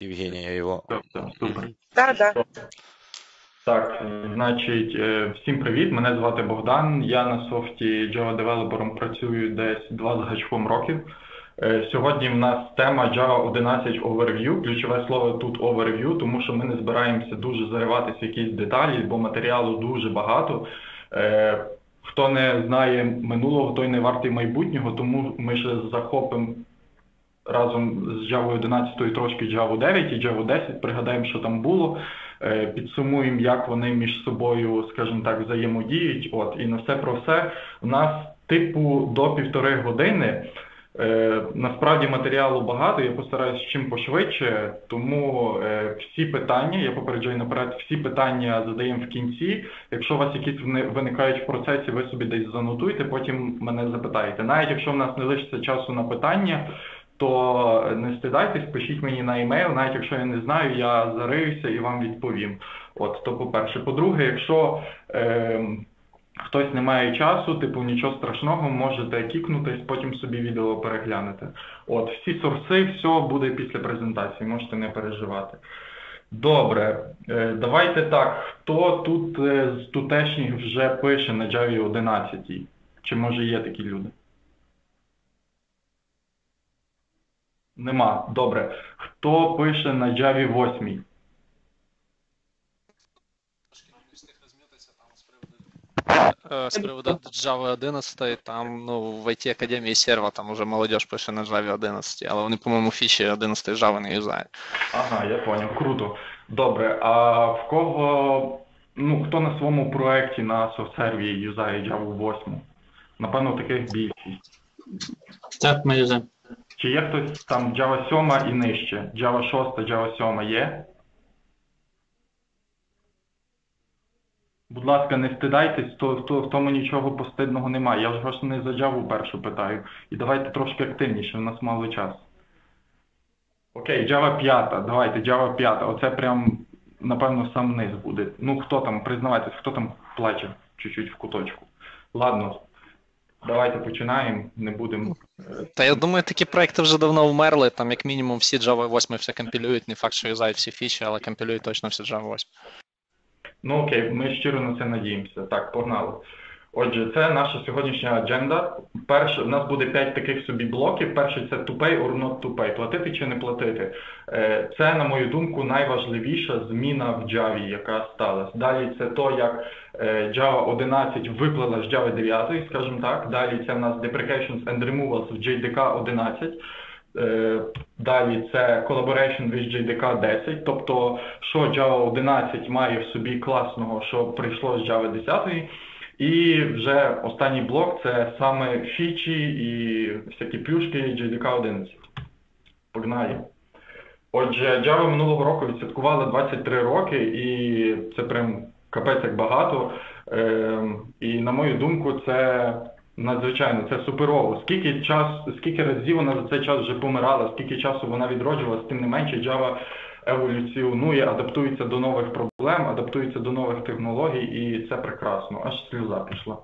Євгенія його. Тобто, супер. Так, так. Так, значить, е, всім привіт. Мене звати Богдан. Я на софті Java девелопером працюю десь два з гачком років. Е, Сьогодні в нас тема Java 11 Overview. Ключове слово тут Overview, тому що ми не збираємося дуже зариватися в якісь деталі, бо матеріалу дуже багато. Е, Хто не знає минулого, той не вартий майбутнього, тому ми ще захопимо разом з Java 11 трошки Java 9 і Java 10, пригадаємо, що там було, е, підсумуємо, як вони між собою, скажімо так, взаємодіють. От, і на все про все. У нас типу до півтори години. Е, Насправді матеріалу багато, я постараюсь чим пошвидше, тому е, всі питання, я попереджаю наперед, всі питання задаємо в кінці. Якщо у вас якісь виникають в процесі, ви собі десь занотуйте, потім мене запитаєте. Навіть якщо в нас не лишиться часу на питання, то не стидайтесь, пишіть мені на емейл, навіть якщо я не знаю, я зариюся і вам відповім. От, то по-перше. По-друге, якщо е, хтось не має часу, типу нічого страшного, можете кікнутись, потім собі відео переглянете. От, всі сорси, все буде після презентації, можете не переживати. Добре, е, давайте так. Хто тут е, з тутешніх вже пише на Java 11? Чи може є такі люди? Нема. Добре. Хто пише на Java 8? Е, З приводу Java 11, там ну, в IT Академії серва, там уже молодіж пише на Java 11, але вони, по-моєму, фічі 11 Java не юзають. Ага, я поняв. Круто. Добре. А в кого, ну, хто на своєму проєкті на софтсерві юзає Java 8? Напевно, таких більшість. Так, ми юзаємо. Чи є хтось там Java 7 і нижче? Java 6, Java 7 є? Будь ласка, не стидайтесь, то, то, в тому нічого постидного немає. Я ж вас не за Java першу питаю. І давайте трошки активніше, у нас мало часу. Окей, Java 5, давайте, Java 5. Оце прям, напевно, сам низ буде. Ну, хто там, признавайтесь, хто там плаче чуть-чуть в куточку. Ладно, давайте починаємо, не будемо. е, Та я думаю, такі проекти вже давно вмерли, там як мінімум всі Java 8 все компілюють, не факт, що юзають всі фічі, але компілюють точно всі Java 8. Ну окей, ми щиро на це надіємося. Так, погнали. Отже, це наша сьогоднішня адженда. Перше, у нас буде 5 таких собі блоків. Перший це to pay or not to pay, платити чи не платити. Е, Це, на мою думку, найважливіша зміна в Java, яка сталася. Далі це то, як Java 11 виплила з Java 9, скажімо так. Далі це в нас deprecations and removals в JDK 11. Е, Далі це collaboration with JDK 10, тобто що Java 11 має в собі класного, що прийшло з Java 10. І вже останній блок це саме фічі і всякі плюшки JDK 11. Погнали. Отже, Java минулого року відсвяткувала 23 роки, і це прям капець як багато. Ем, І на мою думку, це надзвичайно, це суперово. Скільки час, скільки разів вона за цей час вже помирала, скільки часу вона відроджувалась, тим не менше Java еволюціонує, адаптується до нових проблем, адаптується до нових технологій, і це прекрасно. Аж сльоза пішла.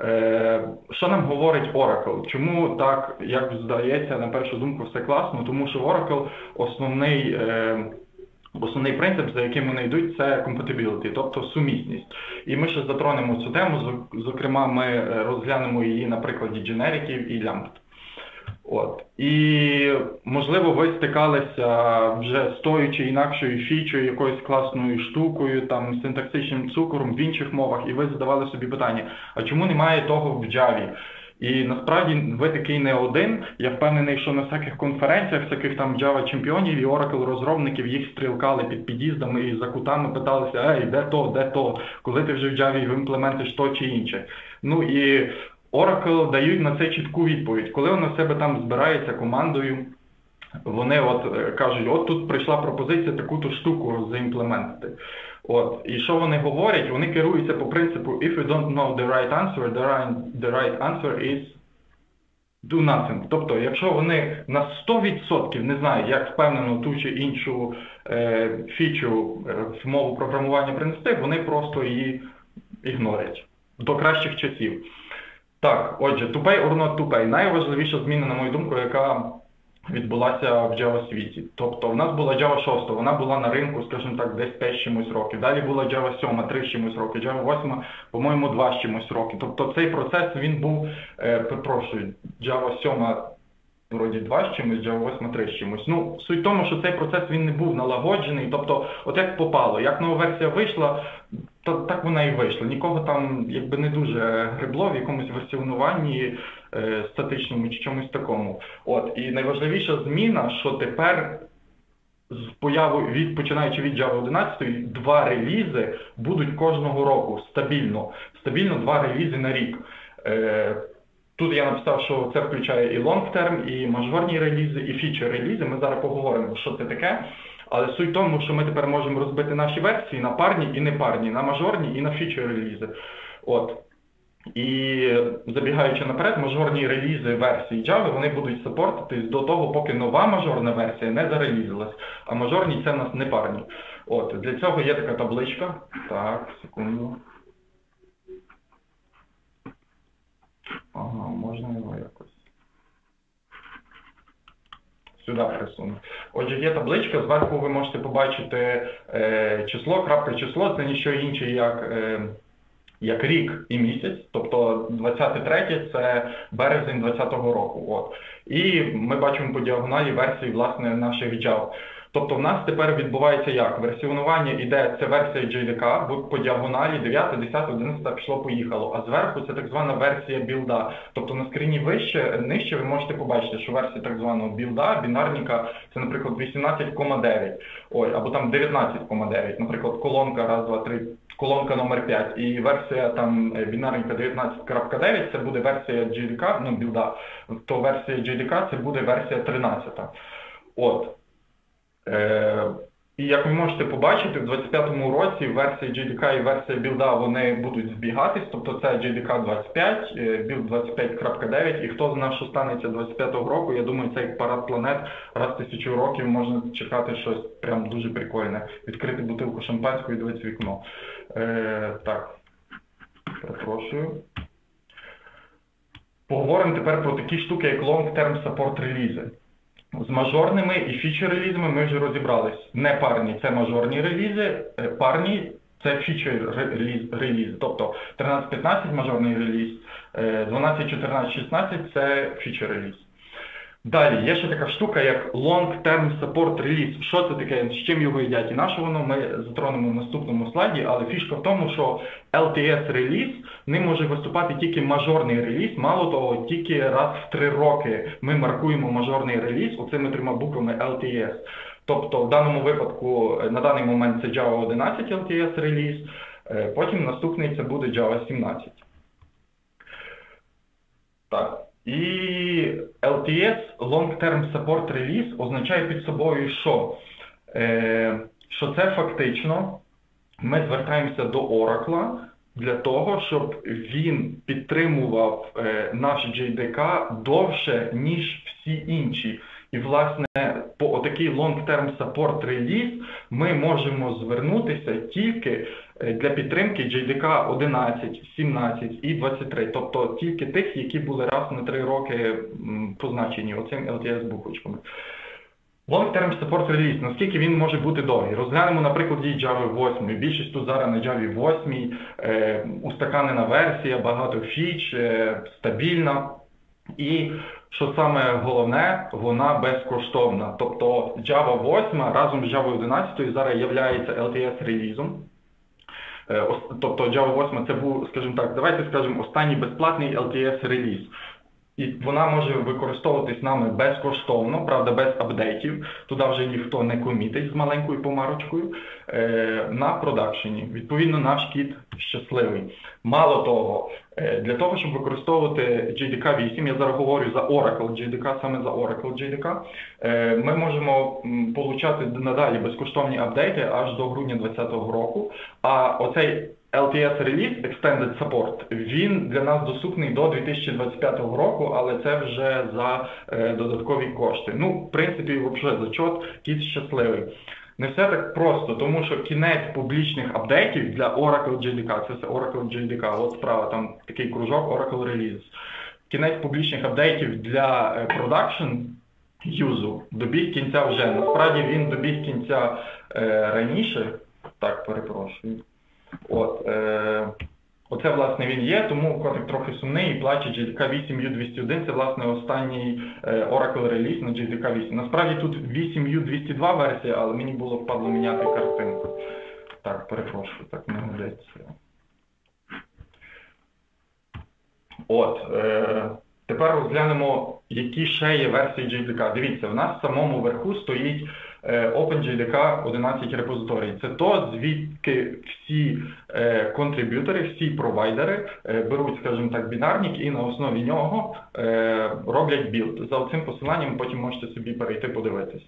Е, що нам говорить Oracle? Чому так, як здається, на першу думку, все класно? Тому що Oracle основний. Е, Основний принцип, за яким вони йдуть, це compatibility, тобто сумісність. І ми ще затронемо цю тему, зокрема, ми е, розглянемо її на прикладі дженериків і лямбд. От. І, можливо, ви стикалися вже з тою чи інакшою фічою, якоюсь класною штукою, там, синтаксичним цукором в інших мовах, і ви задавали собі питання, а чому немає того в Java? І насправді ви такий не один. Я впевнений, що на всяких конференціях, всяких там Java чемпіонів і Oracle розробників їх стрілкали під під'їздами і за кутами питалися, ей, де то, де то, коли ти вже в Java імплементиш то чи інше. Ну і Oracle дають на це чітку відповідь. Коли вона в себе там збирається командою, вони от е, кажуть, от тут прийшла пропозиція таку-то штуку заімплементити. От, і що вони говорять? Вони керуються по принципу if you don't know the right answer, the right, answer is do nothing. Тобто, якщо вони на 100% не знають, як впевнено ту чи іншу е, фічу е, в мову програмування принести, вони просто її ігнорять до кращих часів. Так, отже, pay or not pay. Найважливіша зміна, на мою думку, яка відбулася в Java світі. Тобто в нас була Java 6, вона була на ринку, скажімо так, десь 5 чимось років. Далі була Java 7, 3 чимось років, Java 8, по-моєму, 2 чимось років. Тобто цей процес він був, е, перепрошую, Java 7 вроді 2 з чимось, Java 8 3 з чимось. Ну, суть в тому, що цей процес він не був налагоджений. Тобто, от як попало, як нова версія вийшла, то так вона і вийшла. Нікого там якби не дуже грибло в якомусь версіонуванні е, статичному чи чомусь такому. От і найважливіша зміна, що тепер. З появою від починаючи від Java 11, два релізи будуть кожного року стабільно. Стабільно два релізи на рік. Е, Тут я написав, що це включає і long-term, і мажорні релізи, і фічер-релізи. Ми зараз поговоримо, що це таке. Але суть в тому, що ми тепер можемо розбити наші версії на парні і непарні, на мажорні і на фічер-релізи. От. І забігаючи наперед, мажорні релізи версії Java вони будуть сапортитись до того, поки нова мажорна версія не зарелізилась. А мажорні це в нас непарні. От, Для цього є така табличка. Так, секунду. Ага, можна його якось. Сюди присуну. Отже, є табличка, зверху ви можете побачити е, число, крапка число, це ніщо інше, як е, як рік і місяць, тобто 23 це березень 2020 року. От. І ми бачимо по діагоналі версії власне наших Java. Тобто в нас тепер відбувається як? Версіонування іде, це версія JDK, бо по діагоналі 9, 10, 11 пішло, поїхало. А зверху це так звана версія білда. Тобто на скріні вище, нижче ви можете побачити, що версія так званого білда, бінарника, це, наприклад, 18,9, ой, або там 19,9, наприклад, колонка, раз, два, три, колонка номер 5 і версія там е, бінарника 19.9, це буде версія JDK, ну build а, то версія JDK це буде версія 13. От. Е, і як ви можете побачити, в 25-му році версія JDK і версія build а вони будуть збігатись, тобто це JDK 25, build 25.9, і хто знає, що станеться 25-го року, я думаю, цей парад планет раз тисячу років можна чекати щось прям дуже прикольне. Відкрити бутилку шампанського і дивитися вікно. Е, Так, перепрошую. Поговоримо тепер про такі штуки, як Long-Term Support релізи. З мажорними і фічер-релізами ми вже розібрались. Не парні це мажорні релізи, е, парні це фічер-реліз. Тобто 13-15 мажорний реліз, 12-14-16 це фічер-реліз. Далі, є ще така штука, як Long-Term Support Release. Що це таке, з чим його їдять? І на що воно ми затронемо в наступному слайді, але фішка в тому, що LTS реліз не може виступати тільки мажорний реліз. Мало того, тільки раз в три роки ми маркуємо мажорний реліз оцими трьома буквами LTS. Тобто в даному випадку на даний момент це Java 11 LTS реліз, потім наступний це буде Java 17. Так. І LTS Long Term Support Release означає під собою, що Е, що це фактично ми звертаємося до Oracle для того, щоб він підтримував е, наш JDK довше, ніж всі інші. І, власне, по отакий long-term support release ми можемо звернутися тільки для підтримки JDK 11, 17 і 23, тобто тільки тих, які були раз на три роки позначені оцим LTS буквочками. Long-term support release, наскільки він може бути довгий. Розглянемо, наприклад, Java 8. Більшість тут зараз на Java 8, е, устаканена версія, багато фіч, е, стабільна. І що саме головне, вона безкоштовна. Тобто Java 8 разом з Java 11 зараз є LTS релізом. Е, тобто Java 8 це був, скажімо так, давайте скажемо, останній безплатний LTS реліз. І вона може використовуватись нами безкоштовно, правда, без апдейтів. Туди вже ніхто не комітить з маленькою помарочкою е, на продакшені. Відповідно, наш кіт щасливий. Мало того, е, для того, щоб використовувати JDK 8, я зараз говорю за Oracle JDK, саме за Oracle JDK, е, ми можемо получати надалі безкоштовні апдейти аж до грудня 2020 року. А оцей LTS Release Extended Support, він для нас доступний до 2025 року, але це вже за е, додаткові кошти. Ну, в принципі, взагалі зачот кіт щасливий. Не все так просто, тому що кінець публічних апдейтів для Oracle JDK, це Oracle JDK, от справа, там такий кружок Oracle Release. Кінець публічних апдейтів для е, Production юзу добіг кінця вже. Насправді він добіг кінця е, раніше. Так, перепрошую. От, е, Оце, власне, він є, тому котик трохи сумний і плаче JDK 8U201, це, власне, останній е, Oracle реліз на JDK 8. Насправді тут 8U202 версія, але мені було впадло міняти картинку. Так, перепрошую, так не годиться. От, е, тепер розглянемо, які ще є версії JDK. Дивіться, в нас в самому верху стоїть OpenJDK 11 репозиторій. Це то, звідки всі е, contributor и, всі провайдери е, беруть, скажімо так, бінарник і на основі нього е, роблять build. За цим посиланням потім можете собі перейти подивитись.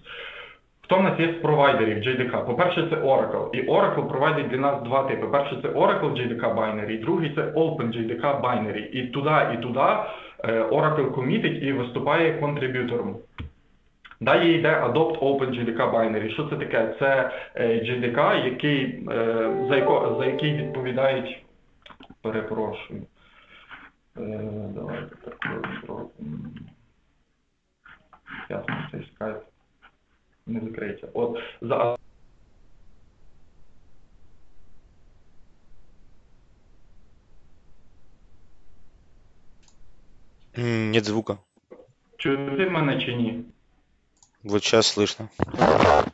Хто в нас є з провайдерів JDK? По-перше, це Oracle. І Oracle провайдить для нас два типи. Перший це Oracle JDK Binary, другий це Open JDK Binary. І туди, і туди е, Oracle комітить і виступає контриб'ютором. Далі йде Adopt Open JDK Binary. Що це таке? Це е, JDK, який, е, за, яко, за який відповідають. Перепрошую. Давайте так зробимо. Ясно, цей скайп не закриється. От за Нет звука. чути мене чи ні? Вот сейчас слышно.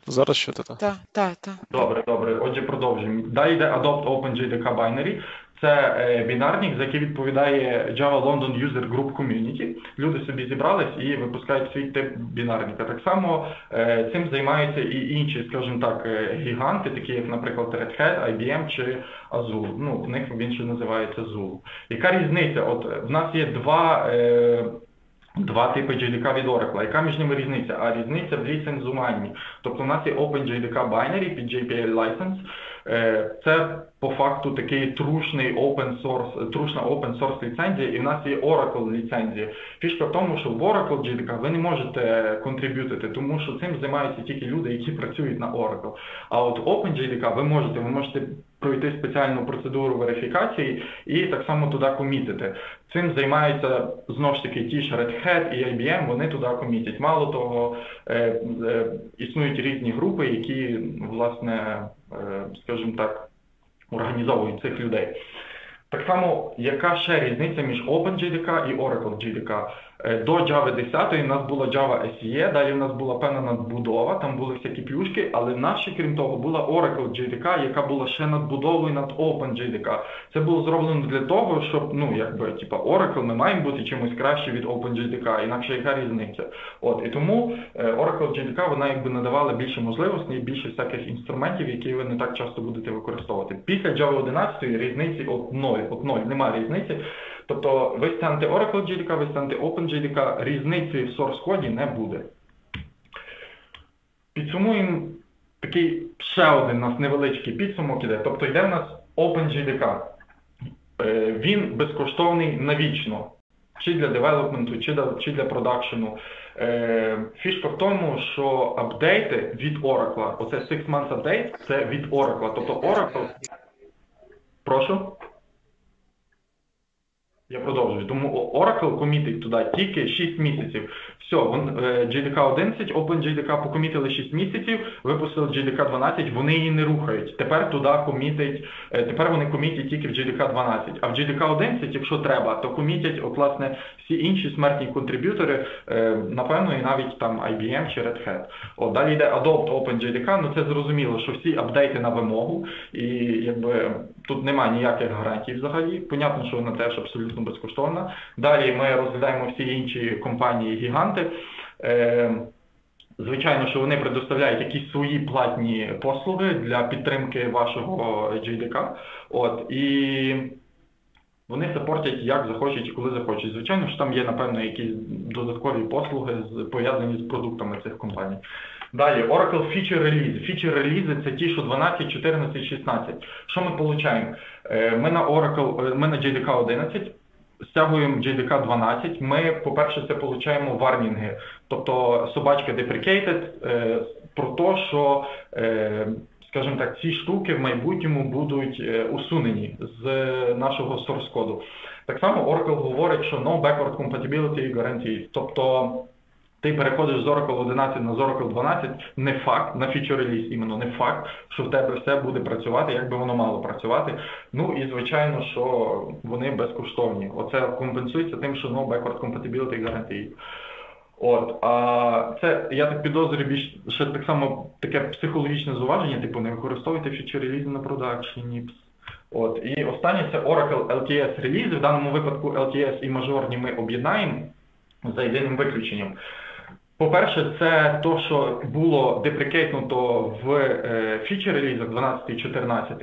Зараз що ти? Так, так, так. Добре, добре. Отже, продовжуємо. Далі йде Adopt Open JDK Binary. Це е, бінарник, за який відповідає Java London User Group Community. Люди собі зібрались і випускають свій тип бінарника. Так само е, цим займаються і інші, скажімо так, е, гіганти, такі як, наприклад, Red Hat, IBM чи Azure. Ну, в них він ще називається Zulu. Яка різниця? От в нас є два. Два типи JDK від Oracle. Яка між ними різниця? А різниця в ліцензуванні. Тобто у нас є OpenJDK Binary під JPL License. Е, це по факту такий трушний open source, трушна open source ліцензія, і в нас є Oracle ліцензія. Фішка в тому, що в Oracle JDK ви не можете контриб'ютити, тому що цим займаються тільки люди, які працюють на Oracle. А от OpenJDK ви можете, ви можете пройти спеціальну процедуру верифікації і так само туди комітити. Цим займаються знову ж таки ті ж Red Hat і IBM, вони туди комітять. Мало того, е, е, існують різні групи, які, власне, скажімо так, організовують цих людей. Так само, яка ще різниця між OpenJDK і Oracle JDK? Е, до Java 10 у нас була Java SE, далі у нас була певна надбудова, там були всякі плюшки, але в нас ще, крім того, була Oracle JDK, яка була ще надбудовою над OpenJDK. Це було зроблено для того, щоб, ну, якби, типа, Oracle, ми маємо бути чимось краще від OpenJDK, інакше яка різниця. От, І тому е, Oracle JDK, вона якби надавала більше можливостей, більше всяких інструментів, які ви не так часто будете використовувати. Після Java 11 різниці от 0, от 0, немає різниці. Тобто ви станете Oracle JDK, ви станете OpenJDK, різниці в source коді не буде. Підсумуємо такий ще один у нас невеличкий підсумок іде. Тобто йде в нас OpenJDK. Е, він безкоштовний навічно. Чи для девелопменту, чи для, чи для продакшену. Е, фішка в тому, що апдейти від Oracle, оце 6 months update, це від Oracle. Тобто Oracle. Прошу. Я продовжую. Тому Oracle комітить туди тільки 6 місяців. Все, JDK 11, OpenJDK покомітили 6 місяців, випустили JDK 12, вони її не рухають. Тепер туди комітить, е, тепер вони комітять тільки в JDK 12. А в JDK 11, якщо треба, то комітять от, власне, всі інші смертні контриб'ютори, е, напевно, і навіть там IBM чи Red Hat. От, Далі йде Adopt OpenJDK, ну це зрозуміло, що всі апдейти на вимогу, і якби тут немає ніяких гарантій взагалі. Понятно, що вона теж абсолютно безкоштовна. Далі ми розглядаємо всі інші компанії-гіганти. Е, звичайно, що вони предоставляють якісь свої платні послуги для підтримки вашого JDK. От, І вони сапортять як захочуть і коли захочуть. Звичайно, що там є, напевно, якісь додаткові послуги пов'язані з продуктами цих компаній. Далі, Oracle Feature Release. Feature Release це ті, що 12, 14, 16. Що ми отримуємо? Ми на Oracle, ми на JDK 11 стягуємо JDK 12, ми, по-перше, це отримуємо варнінги, тобто собачка deprecated, е, про те, що, е, скажімо так, ці штуки в майбутньому будуть е, усунені з нашого source коду. Так само Oracle говорить, що no backward compatibility guarantee, тобто ти переходиш з Oracle 11 на Oracle 12, не факт, на фічер реліз іменно не факт, що в тебе все буде працювати, як би воно мало працювати. Ну і звичайно, що вони безкоштовні. Оце компенсується тим, що no backward compatibility guarantee. От, а це, я так підозрюю, ще так само таке психологічне зуваження, типу, не використовуйте фічер релізи на продакшені. От, і останнє це Oracle LTS релізи. В даному випадку LTS і мажорні ми об'єднаємо за єдиним виключенням. По-перше, це то, що було деприкейтнуто в е, фічер релізах 12 і 14,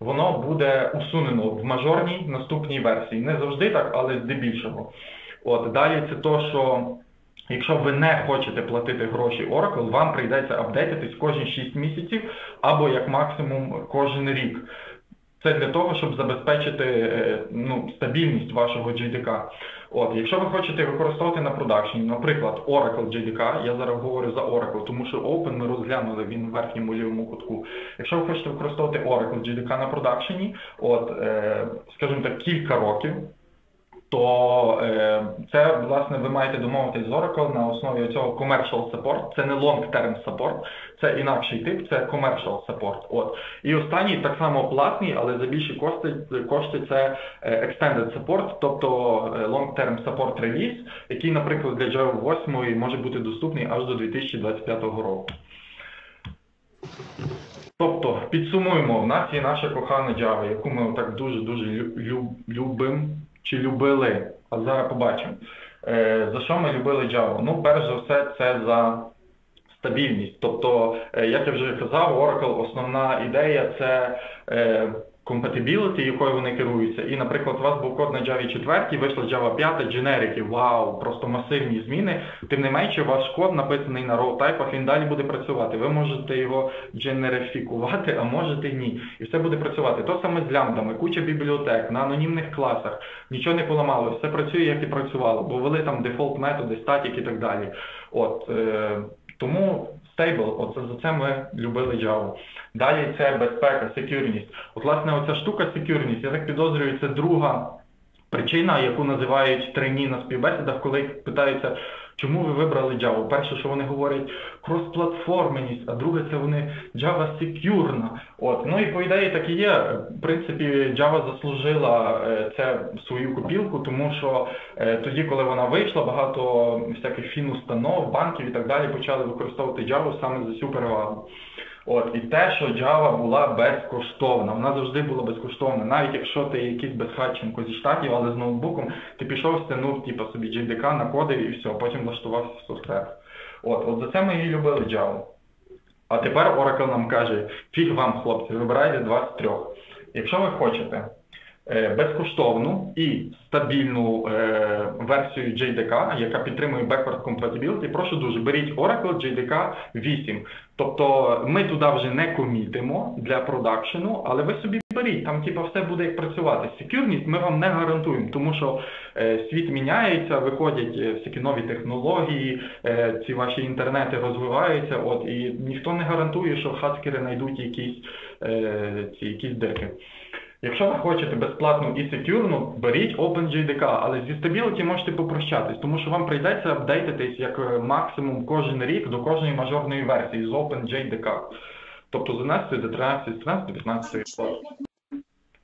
воно буде усунено в мажорній наступній версії. Не завжди так, але здебільшого. От далі це то, що якщо ви не хочете платити гроші Oracle, вам прийдеться апдейтитись кожні 6 місяців або як максимум кожен рік. Це для того, щоб забезпечити е, ну, стабільність вашого JDK. От, якщо ви хочете використовувати на продакшені, наприклад, Oracle JDK, я зараз говорю за Oracle, тому що Open ми розглянули він в верхньому лівому кутку. Якщо ви хочете використовувати Oracle JDK на продакшені, от, е, скажімо так, кілька років, то е, це, власне, ви маєте домовитись з Oracle на основі цього commercial support. Це не long-term support, це інакший тип, це commercial support. От. І останній так само платний, але за більші кошти, кошти це е, extended support, тобто е, long-term support release, який, наприклад, для Java 8 може бути доступний аж до 2025 року. Тобто, підсумуємо, в нас є наша кохана Java, яку ми так дуже-дуже любимо чи любили, а зараз побачимо. Е, за що ми любили Java? Ну, перш за все, це за стабільність. Тобто, е, як я вже казав, Oracle основна ідея це е, compatibility, якою вони керуються. І, наприклад, у вас був код на Java 4, вийшла Java 5, дженерики, вау, просто масивні зміни. Тим не менше, ваш код написаний на raw type, він далі буде працювати. Ви можете його дженерифікувати, а можете ні. І все буде працювати. То саме з лямбдами, куча бібліотек, на анонімних класах, нічого не поламалося, все працює, як і працювало, бо ввели там дефолт методи, статік і так далі. От, е, тому стейбл, оце за це ми любили Java. Далі це безпека, секюрність. От, власне, оця штука секюрність, я так підозрюю, це друга причина, яку називають трині на співбесідах, коли питаються, чому ви вибрали Java. Перше, що вони говорять, кросплатформеність, а друге, це вони Java secure. От. Ну і по ідеї так і є. В принципі, Java заслужила е, це свою копілку, тому що е, тоді, коли вона вийшла, багато всяких фінустанов, банків і так далі почали використовувати Java саме за цю перевагу. От, і те, що Java була безкоштовна, вона завжди була безкоштовна. Навіть якщо ти якийсь безхатченко зі штатів, але з ноутбуком, ти пішов стянув типу, собі JDK, накодив і все, потім влаштувався в софтвер. От, от за це ми її любили Java. А тепер Oracle нам каже, фіг вам, хлопці, вибирайте 23. Якщо ви хочете безкоштовну і стабільну е, версію JDK, яка підтримує backward compatibility, прошу дуже, беріть Oracle JDK 8. Тобто ми туди вже не комітимо для продакшену, але ви собі беріть, там типу, все буде як працювати. Секюрність ми вам не гарантуємо, тому що е, світ міняється, виходять е, всякі нові технології, е, ці ваші інтернети розвиваються, от, і ніхто не гарантує, що хакери знайдуть якісь, е, ці, якісь дирки. Якщо ви хочете безплатну і секюрну, беріть OpenJDK, але зі Stability можете попрощатись, тому що вам прийдеться апдейтитись як е, максимум кожен рік до кожної мажорної версії з OpenJDK. Тобто з 11 до 13, 13 до 15 класу.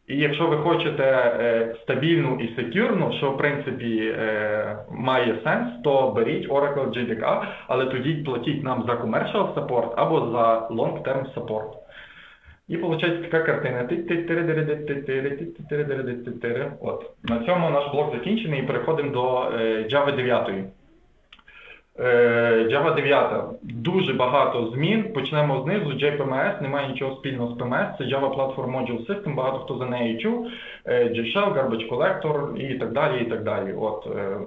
І якщо ви хочете е, стабільну і секюрну, що в принципі е, має сенс, то беріть Oracle JDK, але тоді платіть нам за commercial support або за long-term support. І виходить така картина. От. На цьому наш блок закінчений і переходимо до е, Java 9. Е, Java 9. Дуже багато змін. Почнемо знизу. JPMS, немає нічого спільного з PMS. Це Java Platform Module System, багато хто за нею чув. Е, JShell, Garbage Collector і так далі. і так далі. От, е,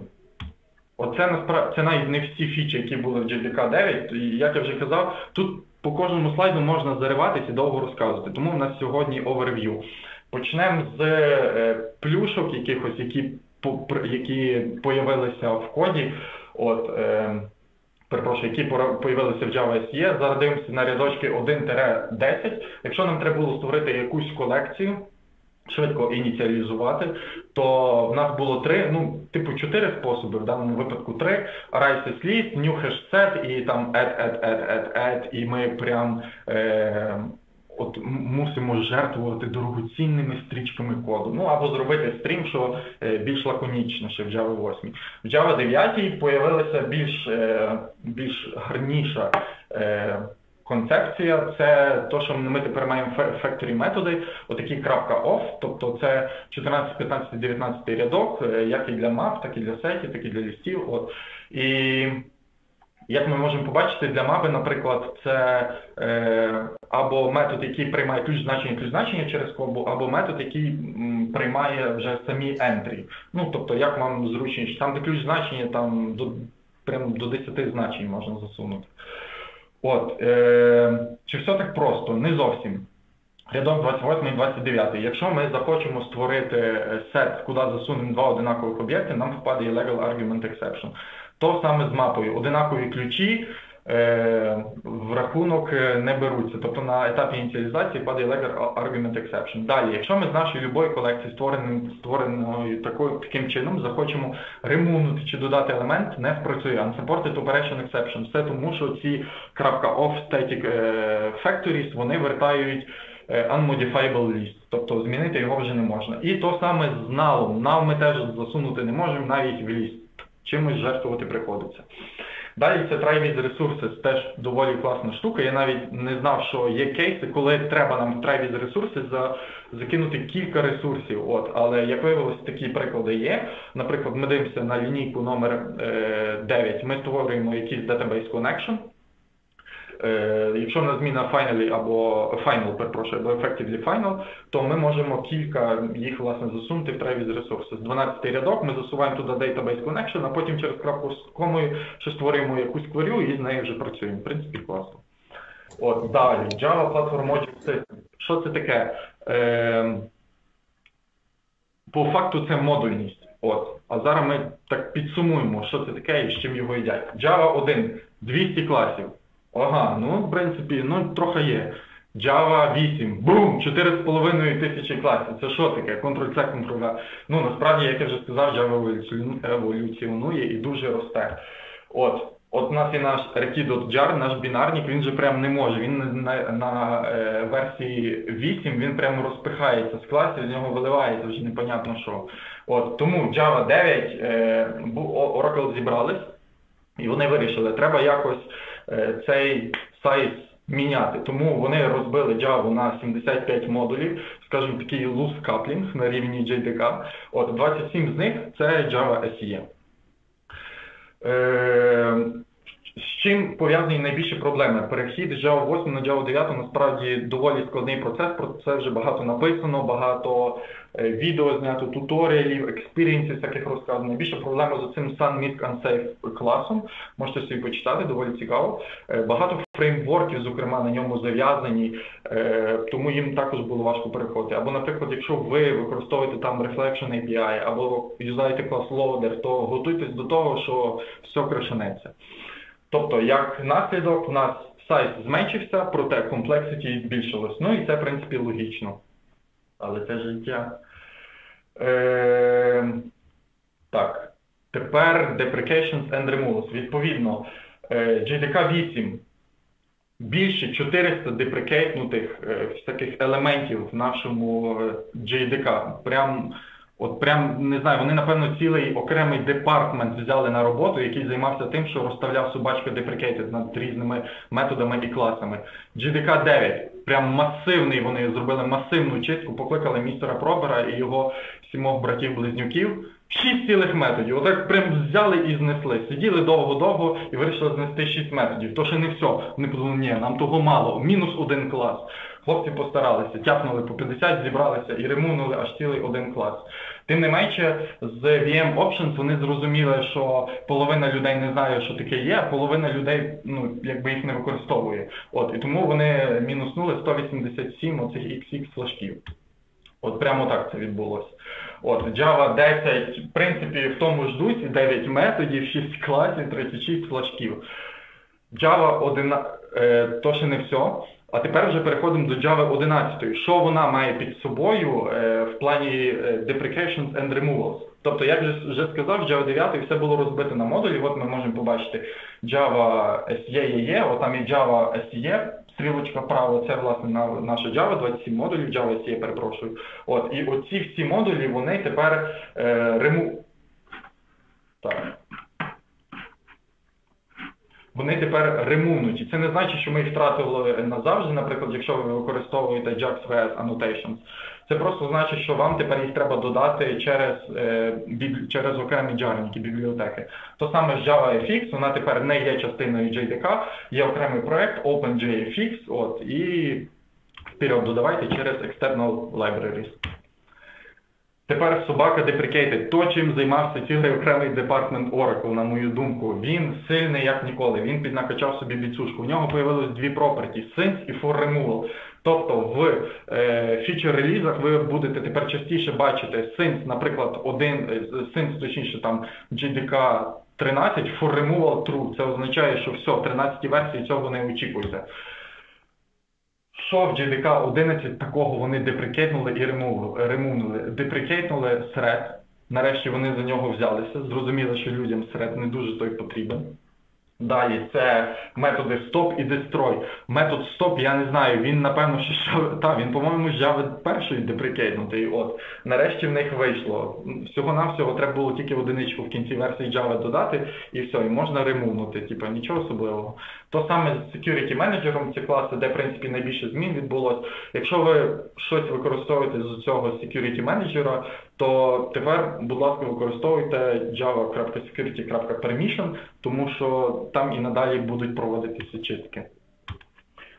Оце насправді це навіть не всі фічі, які були в JDK 9. Як я вже казав, тут по кожному слайду можна зариватися і довго розказувати. Тому в нас сьогодні оверв'ю. Почнемо з е, плюшок якихось, які які появилися в коді. От, е, перепрошую, які появилися в Java SE. Зараз дивимося на рядочки 1-10. Якщо нам треба було створити якусь колекцію, швидко ініціалізувати, то в нас було три, ну, типу, чотири способи, в даному випадку три. List, new set і там add, і ми прям е, от мусимо жертвувати дорогоцінними стрічками коду. Ну або зробити стрім, що е, більш лаконічніше в Java 8. В Java 9 появилася більш, е, більш гарніша е, концепція. Це то, що ми тепер маємо factory методи, отакі крапка off, тобто це 14, 15, 19 рядок, е, як і для мап, так і для сетів, так і для лістів. От. І як ми можемо побачити, для мапи, наприклад, це е, або метод, який приймає ключ значення, ключ значення через кобу, або метод, який приймає вже самі ентрі. Ну, тобто, як вам зручніше, там, де ключ значення, там до, прям до 10 значень можна засунути. От, е, чи все так просто? Не зовсім. Рядок 28 і 29. Якщо ми захочемо створити е, сет, куди засунемо два одинакових об'єкти, нам впаде legal argument exception. То саме з мапою. Одинакові ключі в рахунок е, не беруться. Тобто на етапі ініціалізації падає legal argument exception. Далі, якщо ми з нашої любої колекції, створеною такою, таким чином, захочемо ремунути чи додати елемент, не спрацює. Unsupported operation exception. Все тому, що ці крапка .off static е, factories, вони вертають е, unmodifiable list, тобто змінити його вже не можна. І то саме з налом. Нал ми теж засунути не можемо навіть в ліст. Чимось жертвувати приходиться. Далі це with resources, теж доволі класна штука. Я навіть не знав, що є кейси, коли треба нам в with resources за, закинути кілька ресурсів. От, але як виявилось, такі приклади є. Наприклад, ми дивимося на лінійку номер е, 9, ми створюємо якийсь database connection. Е, Якщо в нас зміна finally або final, перепрошую, або effectively final, то ми можемо кілька їх власне засунути в Travis Resources. 12 рядок ми засуваємо туди database connection, а потім через крапку з комою ще створюємо якусь кварю і з нею вже працюємо. В принципі, класно. От, далі, Java Platform Module System. Що це таке? Е, по факту це модульність. От. А зараз ми так підсумуємо, що це таке і з чим його їдять. Java 1, 200 класів. Ага, ну, в принципі, ну, трохи є. Java 8, бум, 4,5 тисячі класів. Це що таке? Ctrl-C, Ctrl-V. Ну, насправді, як я вже сказав, Java еволюціонує- і дуже росте. От, от у нас є наш RT.jar, наш бінарник, він же прям не може. Він на, на е, версії 8 він прямо розпихається з класів, з нього виливається вже непонятно що. От, тому Java 9, е, Oracle зібрались, і вони вирішили, треба якось цей сайт міняти. Тому вони розбили Java на 75 модулів, скажімо, такий loose coupling на рівні JDK. От 27 з них це Java SE. З чим пов'язані найбільші проблеми? Перехід з Java 8 на Java 9 насправді доволі складний процес, про це вже багато написано, багато е, відео знято, tutorial ів, experience ів всяких розказано. Найбільша проблема з цим Sun Misc Unsafe класом, можете собі почитати, доволі цікаво. Е, Багато фреймворків, зокрема, на ньому зав'язані, е, тому їм також було важко переходити. Або, наприклад, якщо ви використовуєте там Reflection API, або юзаєте ClassLoader, то готуйтесь до того, що все крашенеться. Тобто, як наслідок, у нас size зменшився, проте complexity збільшилось. Ну і це, в принципі, логічно. Але це життя. Е, так. Тепер deprecations and removals. Відповідно, е, JDK 8 більше 400 deprecate нутих е, всяких елементів в нашому е, JDK. Прям, от прям, не знаю, вони, напевно, цілий окремий департмент взяли на роботу, який займався тим, що розставляв собачка deprecated над різними методами і класами. JDK 9, прям масивний, вони зробили масивну чистку, покликали містера Пробера і його сімох братів-близнюків. Шість цілих методів. Отак прям взяли і знесли. Сиділи довго-довго і вирішили знести шість методів. То ще не все. Вони подумали, ні, нам того мало. Мінус один клас. Хлопці постаралися, тяпнули по 50, зібралися і ремунули аж цілий один клас. Тим не менше, з VM Options вони зрозуміли, що половина людей не знає, що таке є, а половина людей ну, якби їх не використовує. От, і тому вони мінуснули 187 оцих XX флажків. От прямо так це відбулося. От, Java 10, в принципі, в тому ж дусі 9 методів, 6 класів, 36 флажків. Java 11, е, то ще не все. А тепер вже переходимо до Java 11. Що вона має під собою е, в плані е, deprecations and removals? Тобто, як же вже сказав, Java 9 все було розбито на модулі. От ми можемо побачити Java SE EE, от там є Java SE, стрілочка вправо, це власне на, наша Java, 27 модулів, Java SE, перепрошую. От, і оці всі модулі, вони тепер е, рему... Так. Вони тепер ремувнуті. Це не значить, що ми їх втратили назавжди, наприклад, якщо ви використовуєте JAX VS Annotations. Це просто значить, що вам тепер їх треба додати через, е, через окремі джарники, бібліотеки. То саме з JavaFX, вона тепер не є частиною JDK, є окремий проект OpenJFX, от, і вперед додавайте через External Libraries. Тепер собака deprecated. То, чим займався цілий окремий департмент Oracle, на мою думку, він сильний як ніколи. Він піднакачав собі біцушку. В нього появилось дві property Since і for removal. Тобто в е, feature релізах ви будете тепер частіше бачити Since, наприклад, один е, Since, точніше там JDK 13 for removal true. Це означає, що все, в 13 версії цього не очікуйте. Що в JDK 11 такого вони деприкетнули і ремувнули? Деприкетнули thread. Нарешті вони за нього взялися. Зрозуміли, що людям thread не дуже той потрібен. Далі це методи stop і destroy. Метод stop, я не знаю, він напевно що та, він, по-моєму, Java першої деприкетнутий. От. Нарешті в них вийшло. Всього-навсього треба було тільки одиничку в кінці версії Java додати, і все, і можна ремувнути, типу, нічого особливого. То саме з security менеджером ці класи, де в принципі найбільше змін відбулось. Якщо ви щось використовуєте з цього security менеджера, то тепер, будь ласка, використовуйте java.security.permission, тому що там і надалі будуть проводитися чистки.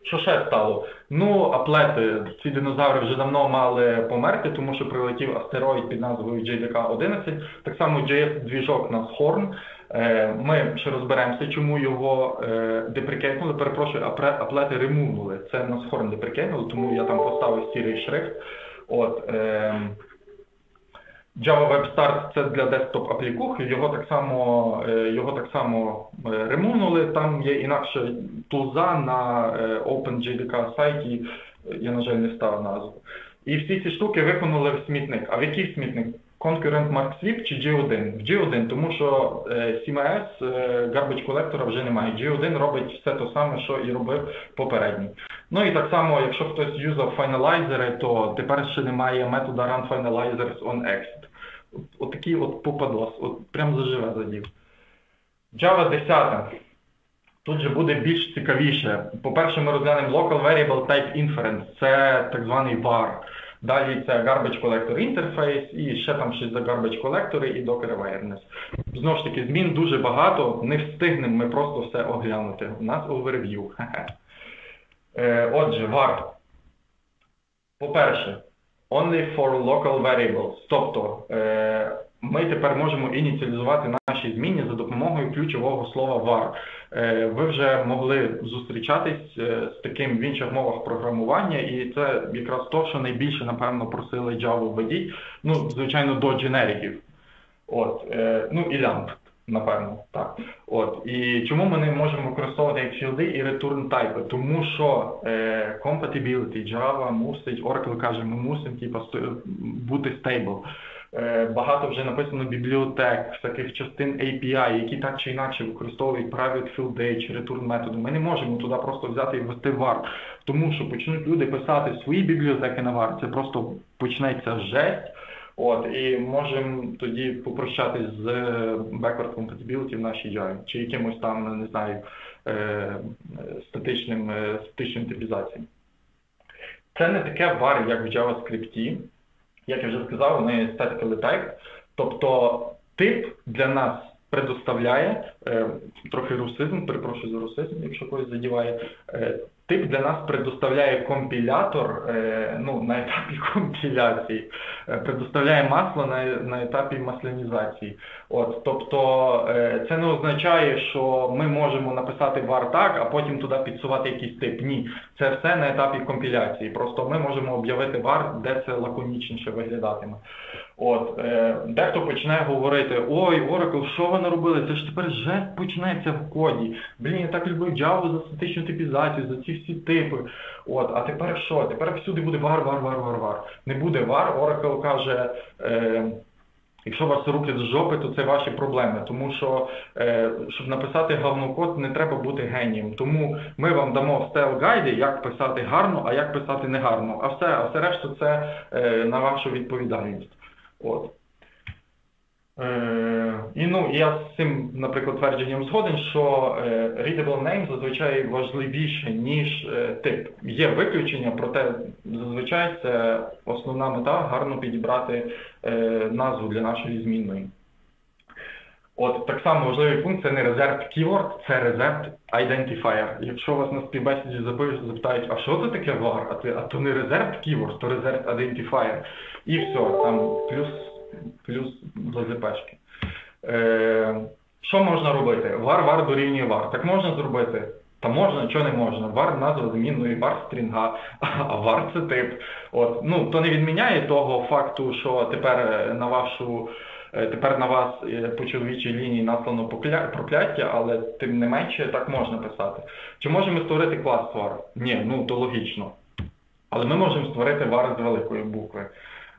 Що ще стало? Ну, аплети, ці динозаври вже давно мали померти, тому що прилетів астероїд під назвою JDK-11. Так само JS-двіжок у нас Horn. Е, Ми ще розберемося, чому його е. Перепрошую, аплети ремувнули. Це нас Horn деприкетнули, тому я там поставив сірий шрифт. От, ем, Java Web Start це для десктоп аплікух, його так само, е, його так само е. Там є інакше тулза на е, OpenJDK сайті, е, я, на жаль, не став назву. І всі ці штуки виконали в смітник. А в який смітник? Concurrent Mark Sweep чи G1? В G1, тому що е, CMS е, Garbage Collector вже немає. G1 робить все те саме, що і робив попередній. Ну і так само, якщо хтось юзав файналайзери, то тепер ще немає метода run finalizers on exit. От, от от попадос, от прям заживе задів. Java 10. Тут же буде більш цікавіше. По-перше, ми розглянемо Local Variable Type Inference, це так званий VAR. Далі це Garbage Collector Interface і ще там щось за Garbage Collector і Docker Awareness. Знову ж таки, змін дуже багато, не встигнемо ми просто все оглянути. У нас overview. Е, Отже, VAR. По-перше, only for local variables. Тобто е, ми тепер можемо ініціалізувати наші зміни за допомогою ключового слова var. Е, ви вже могли зустрічатись е, з таким в інших мовах програмування, і це якраз то, що найбільше, напевно, просили Java введіть. Ну, звичайно, до дженериків. От, е, ну і LAMP, напевно, так. От, і чому ми не можемо використовувати як філди і return type? Тому що е, compatibility Java мусить, Oracle каже, ми мусимо типу, бути stable. Е, багато вже написано бібліотек, всяких частин API, які так чи інакше використовують private field чи return методи. Ми не можемо туди просто взяти і ввести var, тому що почнуть люди писати свої бібліотеки на var, це просто почнеться жесть. От, і можемо тоді попрощатись з backward compatibility в нашій Java, чи якимось там, не знаю, е, е, статичним, е, статичним типізацією. Це не таке var, як в JavaScript. Як я вже сказав, вони statically typed. Тобто тип для нас предоставляє, е, трохи русизм, перепрошую за русизм, якщо когось задіває, е, тип для нас предоставляє компілятор е, ну, на етапі компіляції, предоставляє масло на, на етапі маслянізації. От, тобто це не означає, що ми можемо написати var так, а потім туди підсувати якийсь тип. Ні, це все на етапі компіляції. Просто ми можемо об'явити var, де це лаконічніше виглядатиме. От, е, дехто почне говорити, ой, Oracle, що ви наробили? Це ж тепер жесть почнеться в коді. Блін, я так люблю Java за статичну типізацію, за ці всі типи. От, а тепер що? Тепер всюди буде вар, вар, вар, вар, вар. Не буде вар, Oracle каже, е, якщо у вас руки з жопи, то це ваші проблеми. Тому що, е, щоб написати говнокод, не треба бути генієм. Тому ми вам дамо стайл гайди, як писати гарно, а як писати негарно. А все, а все решта це е, на вашу відповідальність. От. Е, і ну, я з цим, наприклад, твердженням згоден, що е, readable name зазвичай важливіше, ніж е, тип. Є виключення, проте зазвичай це основна мета гарно підібрати е, назву для нашої змінної. От так само важливий пункт це не reserved keyword, це reserved identifier. Якщо вас на співбесіді запитають, а що це таке var, а, а то не reserved keyword, то reserved identifier. І все, там плюс, плюс до ЗПшки. Е, що можна робити? var, var дорівнює var. Так можна зробити? Та можна, чого не можна. var назва змінної, var стрінга, а var це тип. От, ну, то не відміняє того факту, що тепер е, на вашу Е, Тепер на вас е, по чоловічій лінії наслано прокляття, але тим не менше так можна писати. Чи можемо створити клас var? Ні, ну то логічно. Але ми можемо створити var з великої букви.